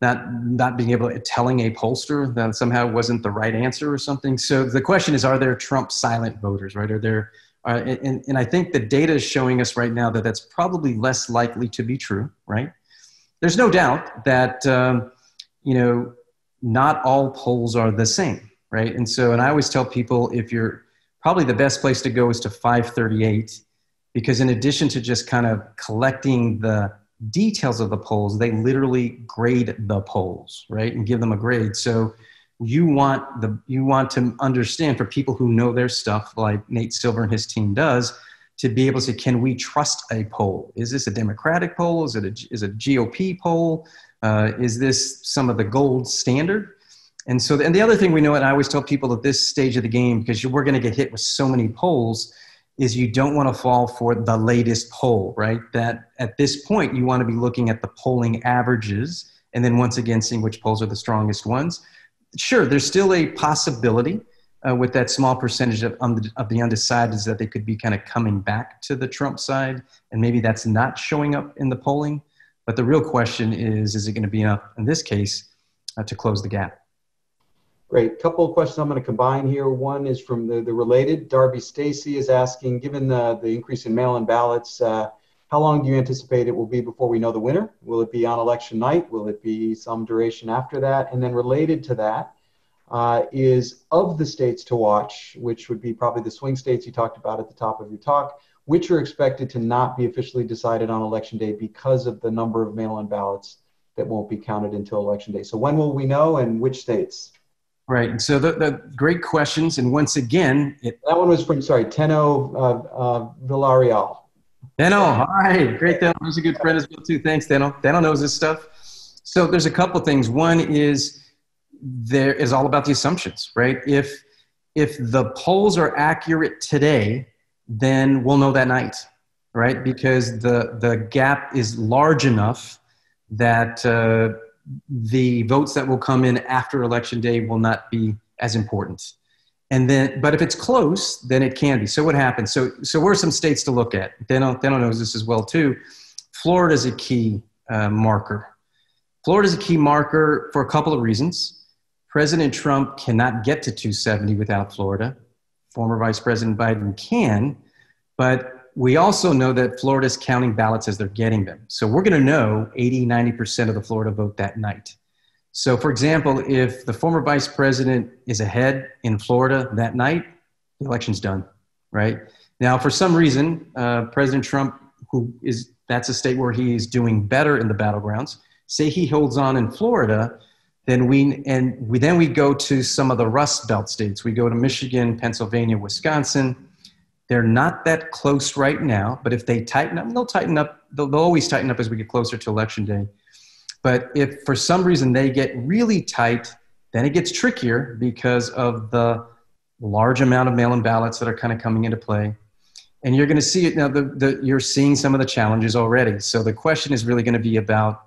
not not being able to telling a pollster that somehow wasn't the right answer or something. So the question is, are there Trump silent voters? Right? Are there? Uh, and, and I think the data is showing us right now that that's probably less likely to be true. Right? There's no doubt that um, you know not all polls are the same. Right? And so, and I always tell people if you're probably the best place to go is to 538 because in addition to just kind of collecting the details of the polls they literally grade the polls right and give them a grade. So you want the you want to understand for people who know their stuff like nate silver and his team does to be able to say can we trust a poll? Is this a democratic poll? Is it a, is it a gop poll? Uh, is this some of the gold standard? And so, and the other thing we know, and I always tell people at this stage of the game, because we're going to get hit with so many polls, is you don't want to fall for the latest poll, right? That at this point, you want to be looking at the polling averages and then once again seeing which polls are the strongest ones. Sure, there's still a possibility uh, with that small percentage of, um, of the undecideds that they could be kind of coming back to the Trump side, and maybe that's not showing up in the polling. But the real question is is it going to be enough in this case uh, to close the gap? Great. Couple of questions I'm going to combine here. One is from the, the related. Darby Stacy is asking, given the, the increase in mail-in ballots, uh, how long do you anticipate it will be before we know the winner? Will it be on election night? Will it be some duration after that? And then related to that uh, is of the states to watch, which would be probably the swing states you talked about at the top of your talk, which are expected to not be officially decided on election day because of the number of mail-in ballots that won't be counted until election day. So when will we know and which states? Right. And So the, the great questions. And once again, it, that one was from, sorry, Teno uh, uh, Villarreal. Teno, all right. Great. Teno was a good friend as well, too. Thanks, Teno. Teno knows this stuff. So there's a couple things. One is there is all about the assumptions, right? If, if the polls are accurate today, then we'll know that night, right? Because the, the gap is large enough that uh, the votes that will come in after election day will not be as important. And then, but if it's close, then it can be. So what happens? So, so where are some states to look at? Dano, Dano knows this as well too. Florida is a key uh, marker. Florida is a key marker for a couple of reasons. President Trump cannot get to 270 without Florida. Former Vice President Biden can, but we also know that Florida is counting ballots as they're getting them. So we're going to know 80, 90% of the Florida vote that night. So, for example, if the former vice president is ahead in Florida that night, the election's done. right? Now, for some reason, uh, President Trump, who is that's a state where he is doing better in the battlegrounds, say he holds on in Florida, then we and we then we go to some of the Rust Belt states. We go to Michigan, Pennsylvania, Wisconsin. They're not that close right now, but if they tighten up, they'll tighten up. They'll, they'll always tighten up as we get closer to election day. But if for some reason they get really tight, then it gets trickier because of the large amount of mail-in ballots that are kind of coming into play. And you're going to see it now. The, the, you're seeing some of the challenges already. So the question is really going to be about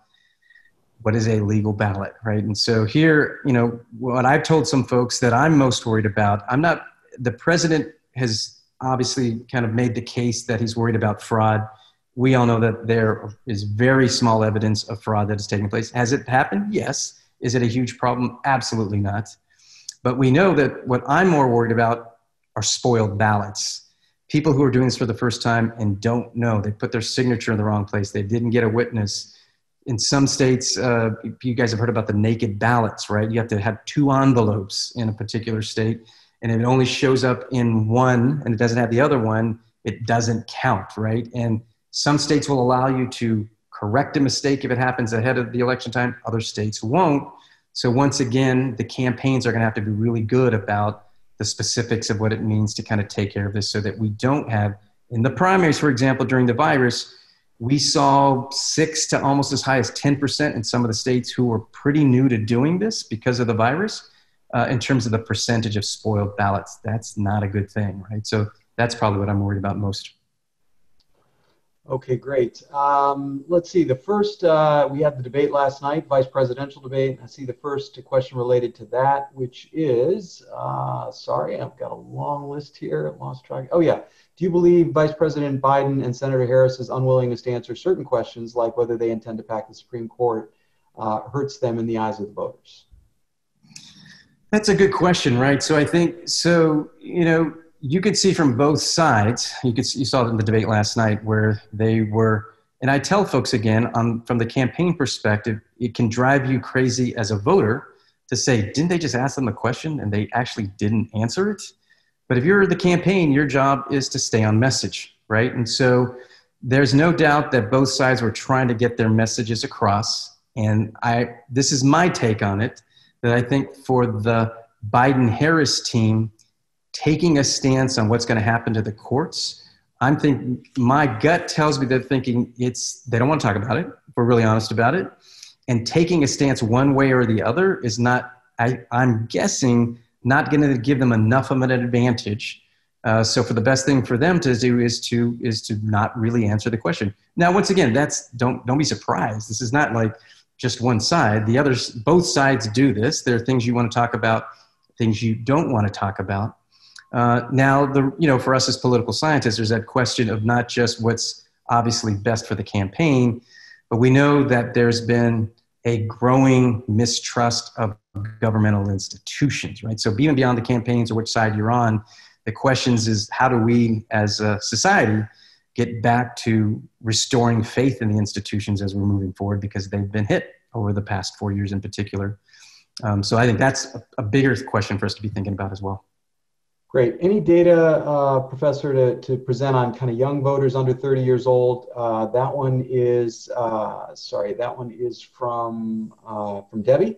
what is a legal ballot, right? And so here, you know, what I've told some folks that I'm most worried about, I'm not, the president has obviously kind of made the case that he's worried about fraud. We all know that there is very small evidence of fraud that is taking place. Has it happened? Yes. Is it a huge problem? Absolutely not. But we know that what I'm more worried about are spoiled ballots. People who are doing this for the first time and don't know, they put their signature in the wrong place, they didn't get a witness in some states, uh, you guys have heard about the naked ballots, right? You have to have two envelopes in a particular state, and if it only shows up in one and it doesn't have the other one, it doesn't count, right? And some states will allow you to correct a mistake if it happens ahead of the election time, other states won't. So, once again, the campaigns are going to have to be really good about the specifics of what it means to kind of take care of this so that we don't have, in the primaries, for example, during the virus, we saw six to almost as high as 10% in some of the states who were pretty new to doing this because of the virus uh, in terms of the percentage of spoiled ballots. That's not a good thing, right? So that's probably what I'm worried about most. Okay, great. Um, let's see. The first, uh, we had the debate last night, vice presidential debate. I see the first question related to that, which is uh, sorry, I've got a long list here. Lost track. Oh, yeah. Do you believe Vice President Biden and Senator Harris's unwillingness to answer certain questions, like whether they intend to pack the Supreme Court, uh, hurts them in the eyes of the voters? That's a good question, right? So I think so. You know, you could see from both sides. You could you saw it in the debate last night where they were. And I tell folks again, um, from the campaign perspective, it can drive you crazy as a voter to say, didn't they just ask them a question and they actually didn't answer it? But if you're the campaign, your job is to stay on message, right? And so there's no doubt that both sides were trying to get their messages across. And I, this is my take on it, that I think for the Biden Harris team, taking a stance on what's going to happen to the courts, I'm thinking my gut tells me they're thinking it's they don't want to talk about it. If we're really honest about it, and taking a stance one way or the other is not. I, I'm guessing not going to give them enough of an advantage. Uh, so for the best thing for them to do is to is to not really answer the question. Now, once again, that's don't don't be surprised. This is not like just one side. The others, both sides do this. There are things you want to talk about, things you don't want to talk about. Uh, now, the you know, for us as political scientists, there's that question of not just what's obviously best for the campaign, but we know that there's been a growing mistrust of governmental institutions, right? So even beyond the campaigns or which side you're on, the questions is how do we as a society get back to restoring faith in the institutions as we're moving forward because they've been hit over the past four years in particular. Um, so I think that's a, a bigger question for us to be thinking about as well. Great. Any data, uh, Professor, to, to present on kind of young voters under 30 years old? Uh, that one is, uh, sorry, that one is from, uh, from Debbie.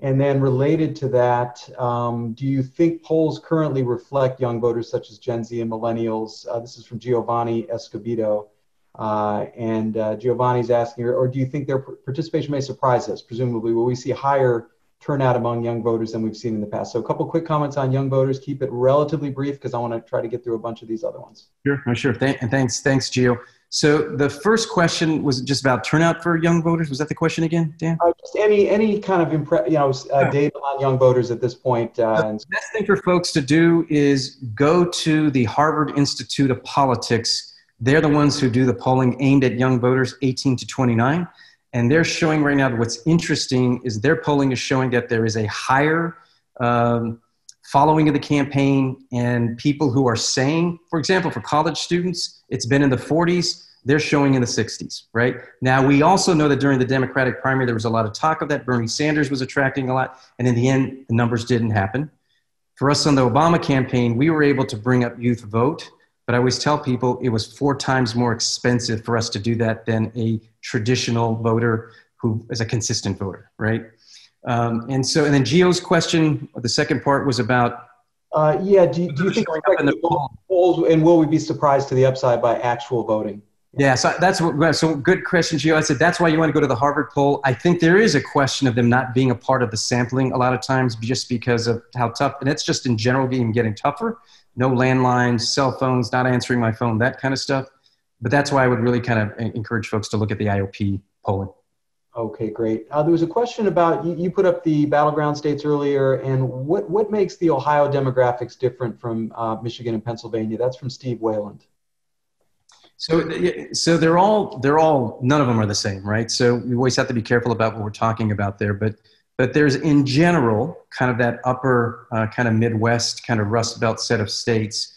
And then related to that, um, do you think polls currently reflect young voters such as Gen Z and millennials? Uh, this is from Giovanni Escobedo. Uh, and Giovanni's asking, or, or do you think their participation may surprise us? Presumably, will we see higher turnout among young voters than we've seen in the past. So a couple quick comments on young voters. Keep it relatively brief because I want to try to get through a bunch of these other ones. Sure, sure. Th- and thanks, thanks, Gio. So the first question was just about turnout for young voters. Was that the question again, Dan? Uh, just any any kind of impre- you know uh, data on young voters at this point. Uh, the best thing for folks to do is go to the Harvard Institute of Politics. They're the ones who do the polling aimed at young voters 18 to 29 and they're showing right now what's interesting is their polling is showing that there is a higher um, following of the campaign and people who are saying, for example, for college students, it's been in the 40s, they're showing in the 60s, right? Now, we also know that during the Democratic primary, there was a lot of talk of that. Bernie Sanders was attracting a lot, and in the end, the numbers didn't happen. For us on the Obama campaign, we were able to bring up youth vote, but I always tell people it was four times more expensive for us to do that than a traditional voter who is a consistent voter, right? Um, and so, and then Gio's question, the second part was about. Uh, yeah, do, do you think the polls, and will we be surprised to the upside by actual voting? Yeah, so that's what, so good question, Gio. I said that's why you want to go to the Harvard poll. I think there is a question of them not being a part of the sampling a lot of times just because of how tough, and it's just in general game getting tougher. No landlines, cell phones, not answering my phone, that kind of stuff. But that's why I would really kind of encourage folks to look at the IOP polling. Okay, great. Uh, there was a question about you, you, put up the battleground states earlier, and what what makes the Ohio demographics different from uh, Michigan and Pennsylvania? That's from Steve Wayland. So, so they're all they're all none of them are the same, right? So we always have to be careful about what we're talking about there. But but there's in general kind of that upper uh, kind of Midwest kind of Rust Belt set of states.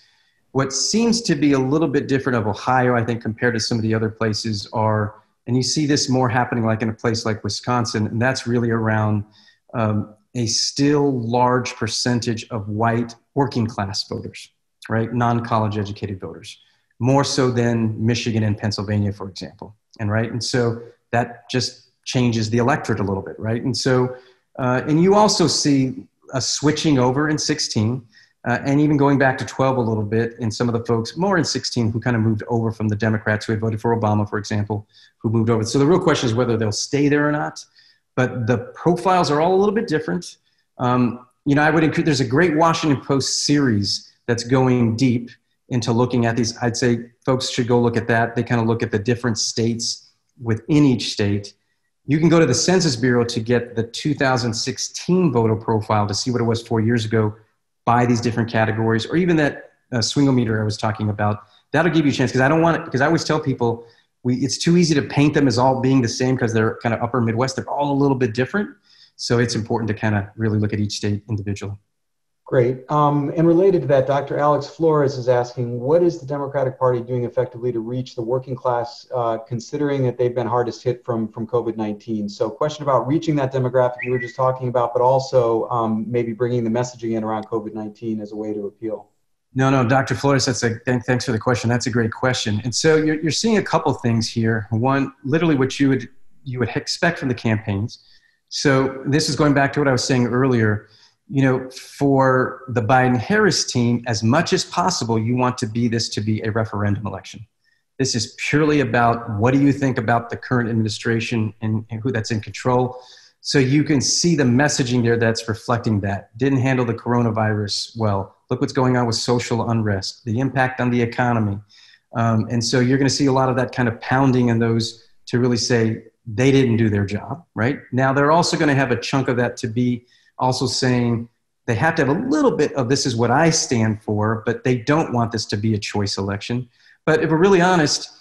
What seems to be a little bit different of Ohio, I think, compared to some of the other places are, and you see this more happening like in a place like Wisconsin, and that's really around um, a still large percentage of white working class voters, right? Non college educated voters more so than Michigan and Pennsylvania, for example. And right, and so that just changes the electorate a little bit, right? And so, uh, and you also see a switching over in 16, uh, and even going back to 12 a little bit, and some of the folks more in 16 who kind of moved over from the Democrats who had voted for Obama, for example, who moved over. So the real question is whether they'll stay there or not. But the profiles are all a little bit different. Um, you know, I would include. There's a great Washington Post series that's going deep into looking at these. I'd say folks should go look at that. They kind of look at the different states within each state. You can go to the Census Bureau to get the 2016 voter profile to see what it was four years ago by these different categories, or even that uh, swingometer I was talking about. That'll give you a chance because I don't want it because I always tell people we, it's too easy to paint them as all being the same because they're kind of upper Midwest. They're all a little bit different. So it's important to kind of really look at each state individually. Great. Um, and related to that, Dr. Alex Flores is asking, what is the Democratic Party doing effectively to reach the working class, uh, considering that they've been hardest hit from, from COVID-19? So question about reaching that demographic you were just talking about, but also um, maybe bringing the messaging in around COVID-19 as a way to appeal. No, no, Dr. Flores, that's a, thanks for the question. That's a great question. And so you're, you're seeing a couple things here. One, literally what you would, you would expect from the campaigns. So this is going back to what I was saying earlier you know, for the Biden Harris team, as much as possible, you want to be this to be a referendum election. This is purely about what do you think about the current administration and, and, who that's in control. So you can see the messaging there that's reflecting that. Didn't handle the coronavirus well. Look what's going on with social unrest, the impact on the economy. Um, and so you're going to see a lot of that kind of pounding in those to really say they didn't do their job, right? Now they're also going to have a chunk of that to be also saying they have to have a little bit of this is what I stand for, but they don't want this to be a choice election. But if we're really honest,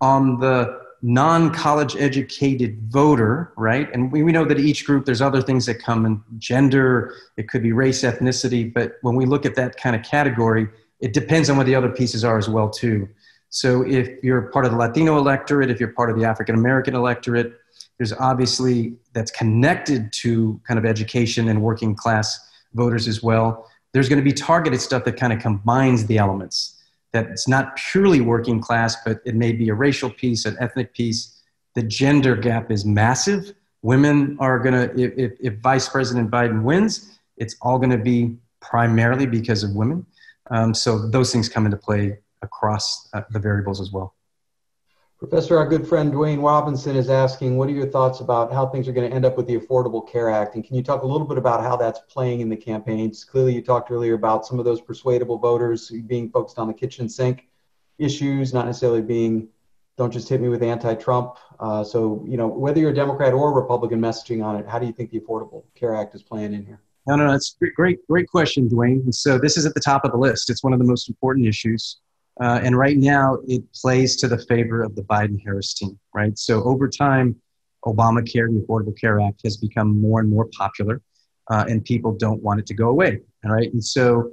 on the non college educated voter, right? And we, we know that each group, there's other things that come in gender, it could be race, ethnicity, but when we look at that kind of category, it depends on what the other pieces are as well, too. So if you're part of the Latino electorate, if you're part of the African American electorate, there's obviously that's connected to kind of education and working class voters as well. There's going to be targeted stuff that kind of combines the elements. That it's not purely working class, but it may be a racial piece, an ethnic piece. The gender gap is massive. Women are going to, if, if, Vice President Biden wins, it's all going to be primarily because of women. Um, so those things come into play across uh, the variables as well. Professor, our good friend Dwayne Robinson is asking, what are your thoughts about how things are going to end up with the Affordable Care Act? And can you talk a little bit about how that's playing in the campaigns? Clearly, you talked earlier about some of those persuadable voters being focused on the kitchen sink issues, not necessarily being, don't just hit me with anti-Trump. Uh, so, you know, whether you're a Democrat or Republican messaging on it, how do you think the Affordable Care Act is playing in here? No, no, no, it's great, great question, Dwayne. So this is at the top of the list. It's one of the most important issues. Uh, and right now, it plays to the favor of the Biden Harris team, right? So over time, Obamacare, the Affordable Care Act, has become more and more popular, uh, and people don't want it to go away, right? And so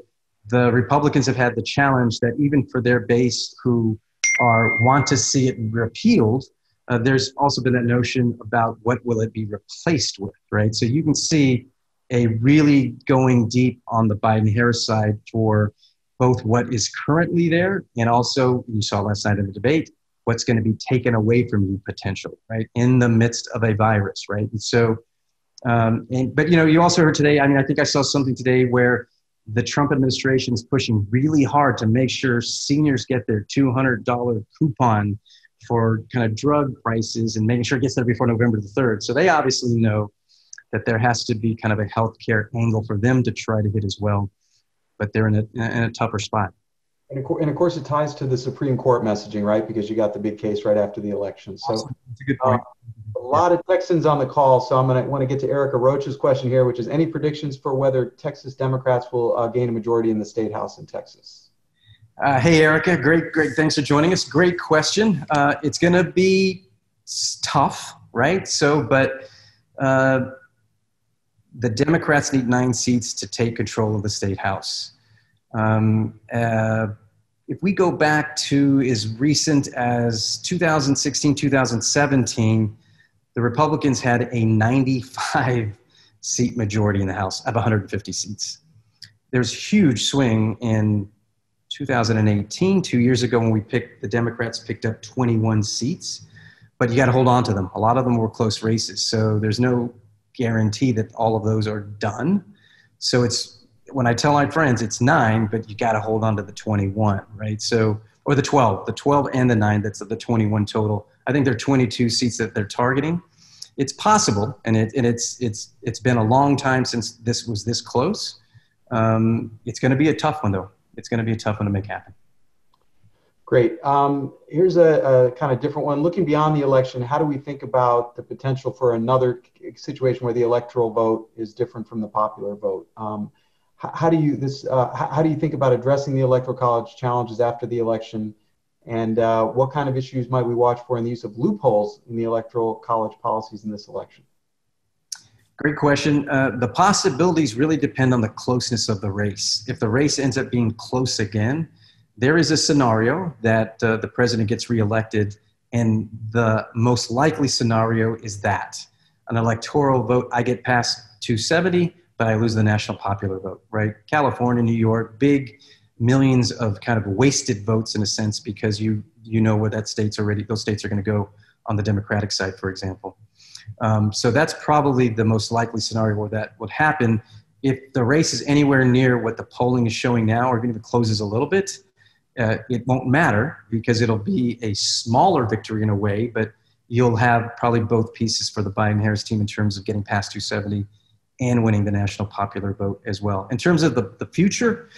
the Republicans have had the challenge that even for their base who are want to see it repealed, uh, there's also been that notion about what will it be replaced with, right? So you can see a really going deep on the Biden Harris side for both what is currently there and also, you saw last night in the debate, what's going to be taken away from you potentially, right? In the midst of a virus, right? And so, um, and, but you know, you also heard today, I mean, I think I saw something today where the Trump administration is pushing really hard to make sure seniors get their $200 coupon for kind of drug prices and making sure it gets there before November the 3rd. So they obviously know that there has to be kind of a healthcare angle for them to try to hit as well. But they're in a, in a tougher spot. And of, course, it ties to the Supreme Court messaging, right? Because you got the big case right after the election. So, That's a good point. Uh, a lot of Texans on the call, so I'm going to want to get to Erica Roach's question here, which is any predictions for whether Texas Democrats will uh, gain a majority in the state house in Texas? Uh, hey, Erica, great, great. Thanks for joining us. Great question. Uh, it's going to be tough, right? So, but uh, the Democrats need nine seats to take control of the state house. Um, uh, if we go back to as recent as 2016, 2017, the Republicans had a 95 seat majority in the House of 150 seats. There's huge swing in 2018, two years ago when we picked, the Democrats picked up 21 seats, but you got to hold on to them. A lot of them were close races. So there's no guarantee that all of those are done. So it's when I tell my friends it's nine, but you got to hold on to the 21, right? So or the 12, the 12 and the nine. That's the 21 total. I think there are 22 seats that they're targeting. It's possible, and it and it's it's it's been a long time since this was this close. Um, it's going to be a tough one, though. It's going to be a tough one to make happen. Great. Um, here's a, a, kind of different one. Looking beyond the election, how do we think about the potential for another situation where the electoral vote is different from the popular vote? Um, how, do you this? Uh, how, how, do you think about addressing the electoral college challenges after the election? And uh, what kind of issues might we watch for in the use of loopholes in the electoral college policies in this election? Great question. Uh, the possibilities really depend on the closeness of the race. If the race ends up being close again, there is a scenario that uh, the president gets reelected, and the most likely scenario is that an electoral vote, I get past 270, but I lose the national popular vote, right? California, New York, big millions of kind of wasted votes in a sense because you you know where that state's already those states are going to go on the Democratic side, for example. Um, so that's probably the most likely scenario where that would happen. If the race is anywhere near what the polling is showing now, or even if it closes a little bit, uh, it won't matter because it'll be a smaller victory in a way, but you'll have probably both pieces for the Biden Harris team in terms of getting past 270 and winning the national popular vote as well. In terms of the, the future,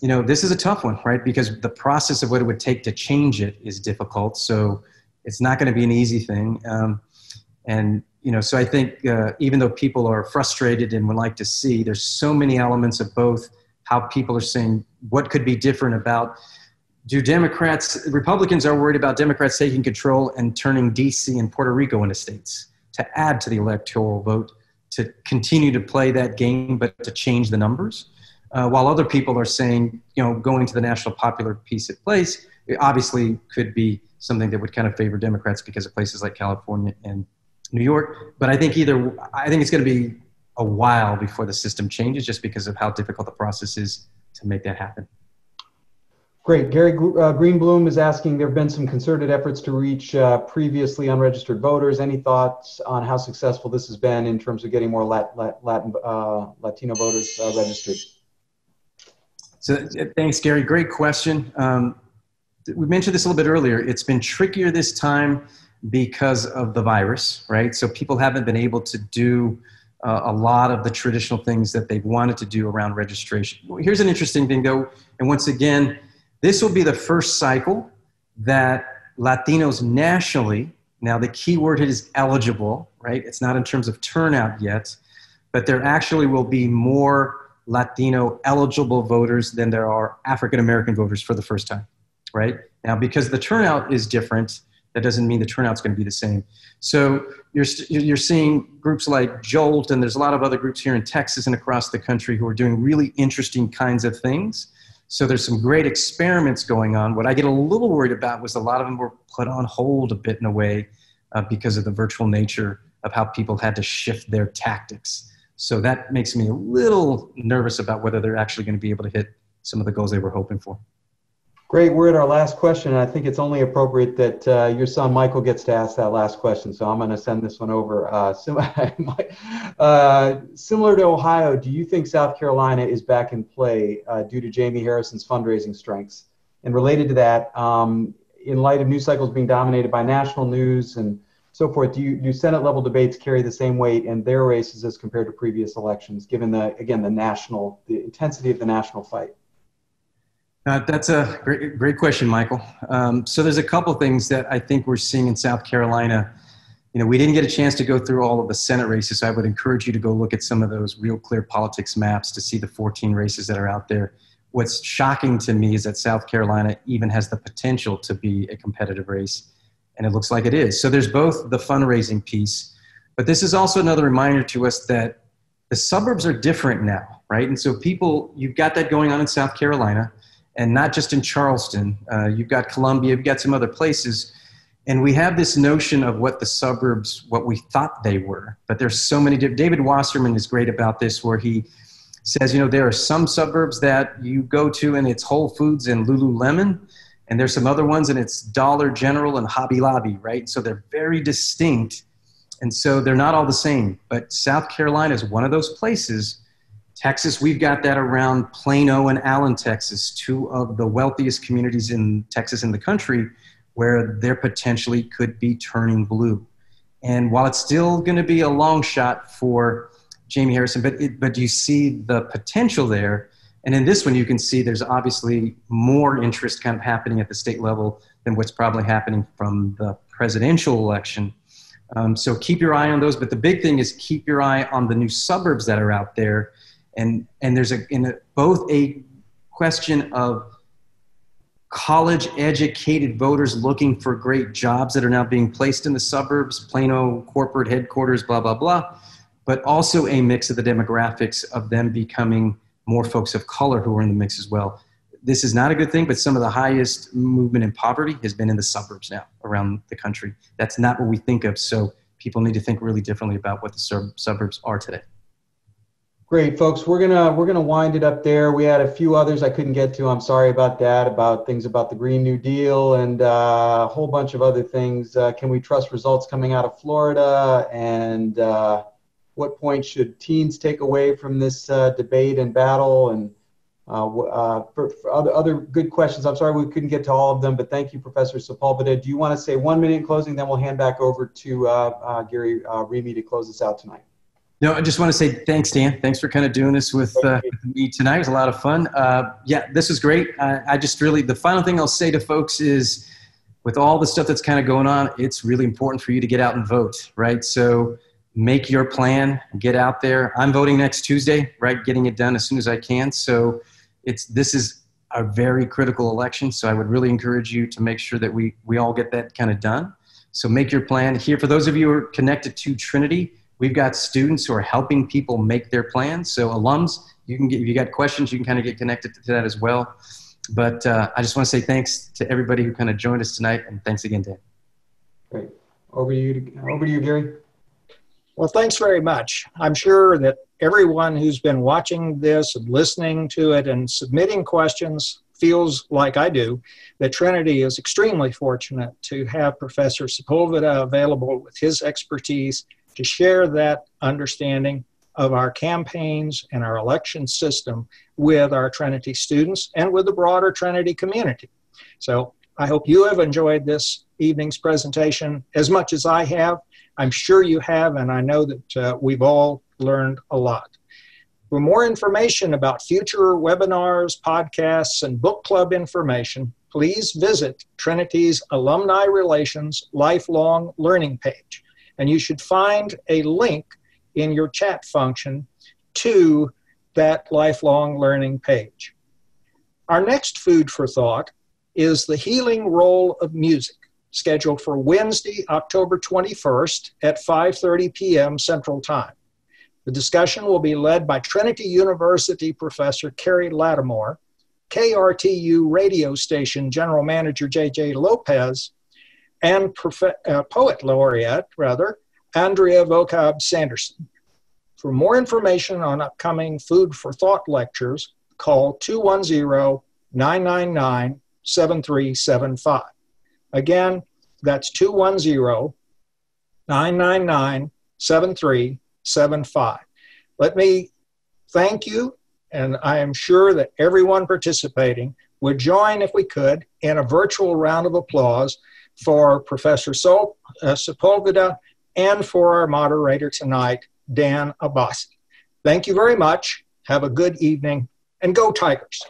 you know, this is a tough one, right? Because the process of what it would take to change it is difficult. So it's not going to be an easy thing. Um, and, you know, so I think uh, even though people are frustrated and would like to see, there's so many elements of both how people are saying what could be different about do Democrats, Republicans are worried about Democrats taking control and turning DC and Puerto Rico into states to add to the electoral vote, to continue to play that game, but to change the numbers. Uh, while other people are saying, you know, going to the national popular piece at place, it obviously could be something that would kind of favor Democrats because of places like California and New York. But I think either, I think it's going to be a while before the system changes just because of how difficult the process is to make that happen. Great. Gary uh, Greenbloom is asking there have been some concerted efforts to reach uh, previously unregistered voters. Any thoughts on how successful this has been in terms of getting more Lat- Latin, uh, Latino voters uh, registered? So, uh, thanks, Gary. Great question. Um, we mentioned this a little bit earlier. It's been trickier this time because of the virus, right? So, people haven't been able to do uh, a lot of the traditional things that they've wanted to do around registration. Here's an interesting thing, though, and once again, this will be the first cycle that Latinos nationally, now the key word is eligible, right? It's not in terms of turnout yet, but there actually will be more Latino eligible voters than there are African American voters for the first time, right? Now, because the turnout is different, that doesn't mean the turnout's going to be the same. So you're, you're seeing groups like Jolt, and there's a lot of other groups here in Texas and across the country who are doing really interesting kinds of things so there's some great experiments going on. What I get a little worried about was a lot of them were put on hold a bit in a way uh, because of the virtual nature of how people had to shift their tactics. So that makes me a little nervous about whether they're actually going to be able to hit some of the goals they were hoping for. Great. We're at our last question, and I think it's only appropriate that uh, your son Michael gets to ask that last question. So I'm going to send this one over. Uh, sim- uh, similar to Ohio, do you think South Carolina is back in play uh, due to Jamie Harrison's fundraising strengths? And related to that, um, in light of news cycles being dominated by national news and so forth, do, you, do Senate level debates carry the same weight in their races as compared to previous elections, given the again the national the intensity of the national fight? Uh, that's a great, great question, Michael. Um, so there's a couple things that I think we're seeing in South Carolina. You know, we didn't get a chance to go through all of the Senate races. So I would encourage you to go look at some of those real clear politics maps to see the 14 races that are out there. What's shocking to me is that South Carolina even has the potential to be a competitive race, and it looks like it is. So there's both the fundraising piece, but this is also another reminder to us that the suburbs are different now, right? And so people, you've got that going on in South Carolina and not just in Charleston. Uh, you've got Columbia, you've got some other places. And we have this notion of what the suburbs, what we thought they were. But there's so many. David Wasserman is great about this, where he says, you know, there are some suburbs that you go to and it's Whole Foods and Lululemon, and there's some other ones and it's Dollar General and Hobby Lobby, right? So they're very distinct. And so they're not all the same. But South Carolina is one of those places Texas, we've got that around Plano and Allen, Texas, two of the wealthiest communities in Texas in the country, where there potentially could be turning blue. And while it's still going to be a long shot for Jamie Harrison, but it, but you see the potential there. And in this one, you can see there's obviously more interest kind of happening at the state level than what's probably happening from the presidential election. Um, so keep your eye on those. But the big thing is keep your eye on the new suburbs that are out there and and there's a in a, both a question of college educated voters looking for great jobs that are now being placed in the suburbs plano corporate headquarters blah blah blah but also a mix of the demographics of them becoming more folks of color who are in the mix as well. This is not a good thing but some of the highest movement in poverty has been in the suburbs now around the country. That's not what we think of so people need to think really differently about what the sub- suburbs are today Great, folks. We're gonna we're gonna wind it up there. We had a few others I couldn't get to. I'm sorry about that. About things about the Green New Deal and uh, a whole bunch of other things. Uh, can we trust results coming out of Florida? And uh, what point should teens take away from this uh, debate and battle? And uh, uh, for, for, other other good questions. I'm sorry we couldn't get to all of them, but thank you, Professor Sepulveda. Do you want to say one minute in closing? Then we'll hand back over to Gary Remy to close us out tonight. No, I just want to say thanks, Dan. Thanks for kind of doing this with, uh, with me tonight. It was a lot of fun. Uh, yeah, this is great. I just really, the final thing I'll say to folks is with all the stuff that's kind of going on, it's really important for you to get out and vote, right? So make your plan, get out there. I'm voting next Tuesday, right? Getting it done as soon as I can. So it's, this is a very critical election. So I would really encourage you to make sure that we, we all get that kind of done. So make your plan here. For those of you who are connected to Trinity, We've got students who are helping people make their plans. So alums, you can get, if you got questions, you can kind of get connected to that as well. But uh, I just want to say thanks to everybody who kind of joined us tonight, and thanks again, Dan. Great. Over to you, over to you, Gary. Well, thanks very much. I'm sure that everyone who's been watching this and listening to it and submitting questions feels like I do that Trinity is extremely fortunate to have Professor Sepulveda available with his expertise to share that understanding of our campaigns and our election system with our Trinity students and with the broader Trinity community. So I hope you have enjoyed this evening's presentation as much as I have. I'm sure you have, and I know that uh, we've all learned a lot. For more information about future webinars, podcasts, and book club information, please visit Trinity's Alumni Relations Lifelong Learning page and you should find a link in your chat function to that lifelong learning page. Our next food for thought is the healing role of music, scheduled for Wednesday, October 21st at 5:30 p.m. Central Time. The discussion will be led by Trinity University professor Carrie Lattimore, KRTU radio station general manager JJ Lopez, and prof- uh, poet laureate, rather, Andrea Vocab Sanderson. For more information on upcoming Food for Thought lectures, call 210 999 7375. Again, that's 210 999 7375. Let me thank you, and I am sure that everyone participating would join, if we could, in a virtual round of applause for Professor Sol- uh, Sepulveda and for our moderator tonight, Dan Abbasi. Thank you very much. Have a good evening and go Tigers.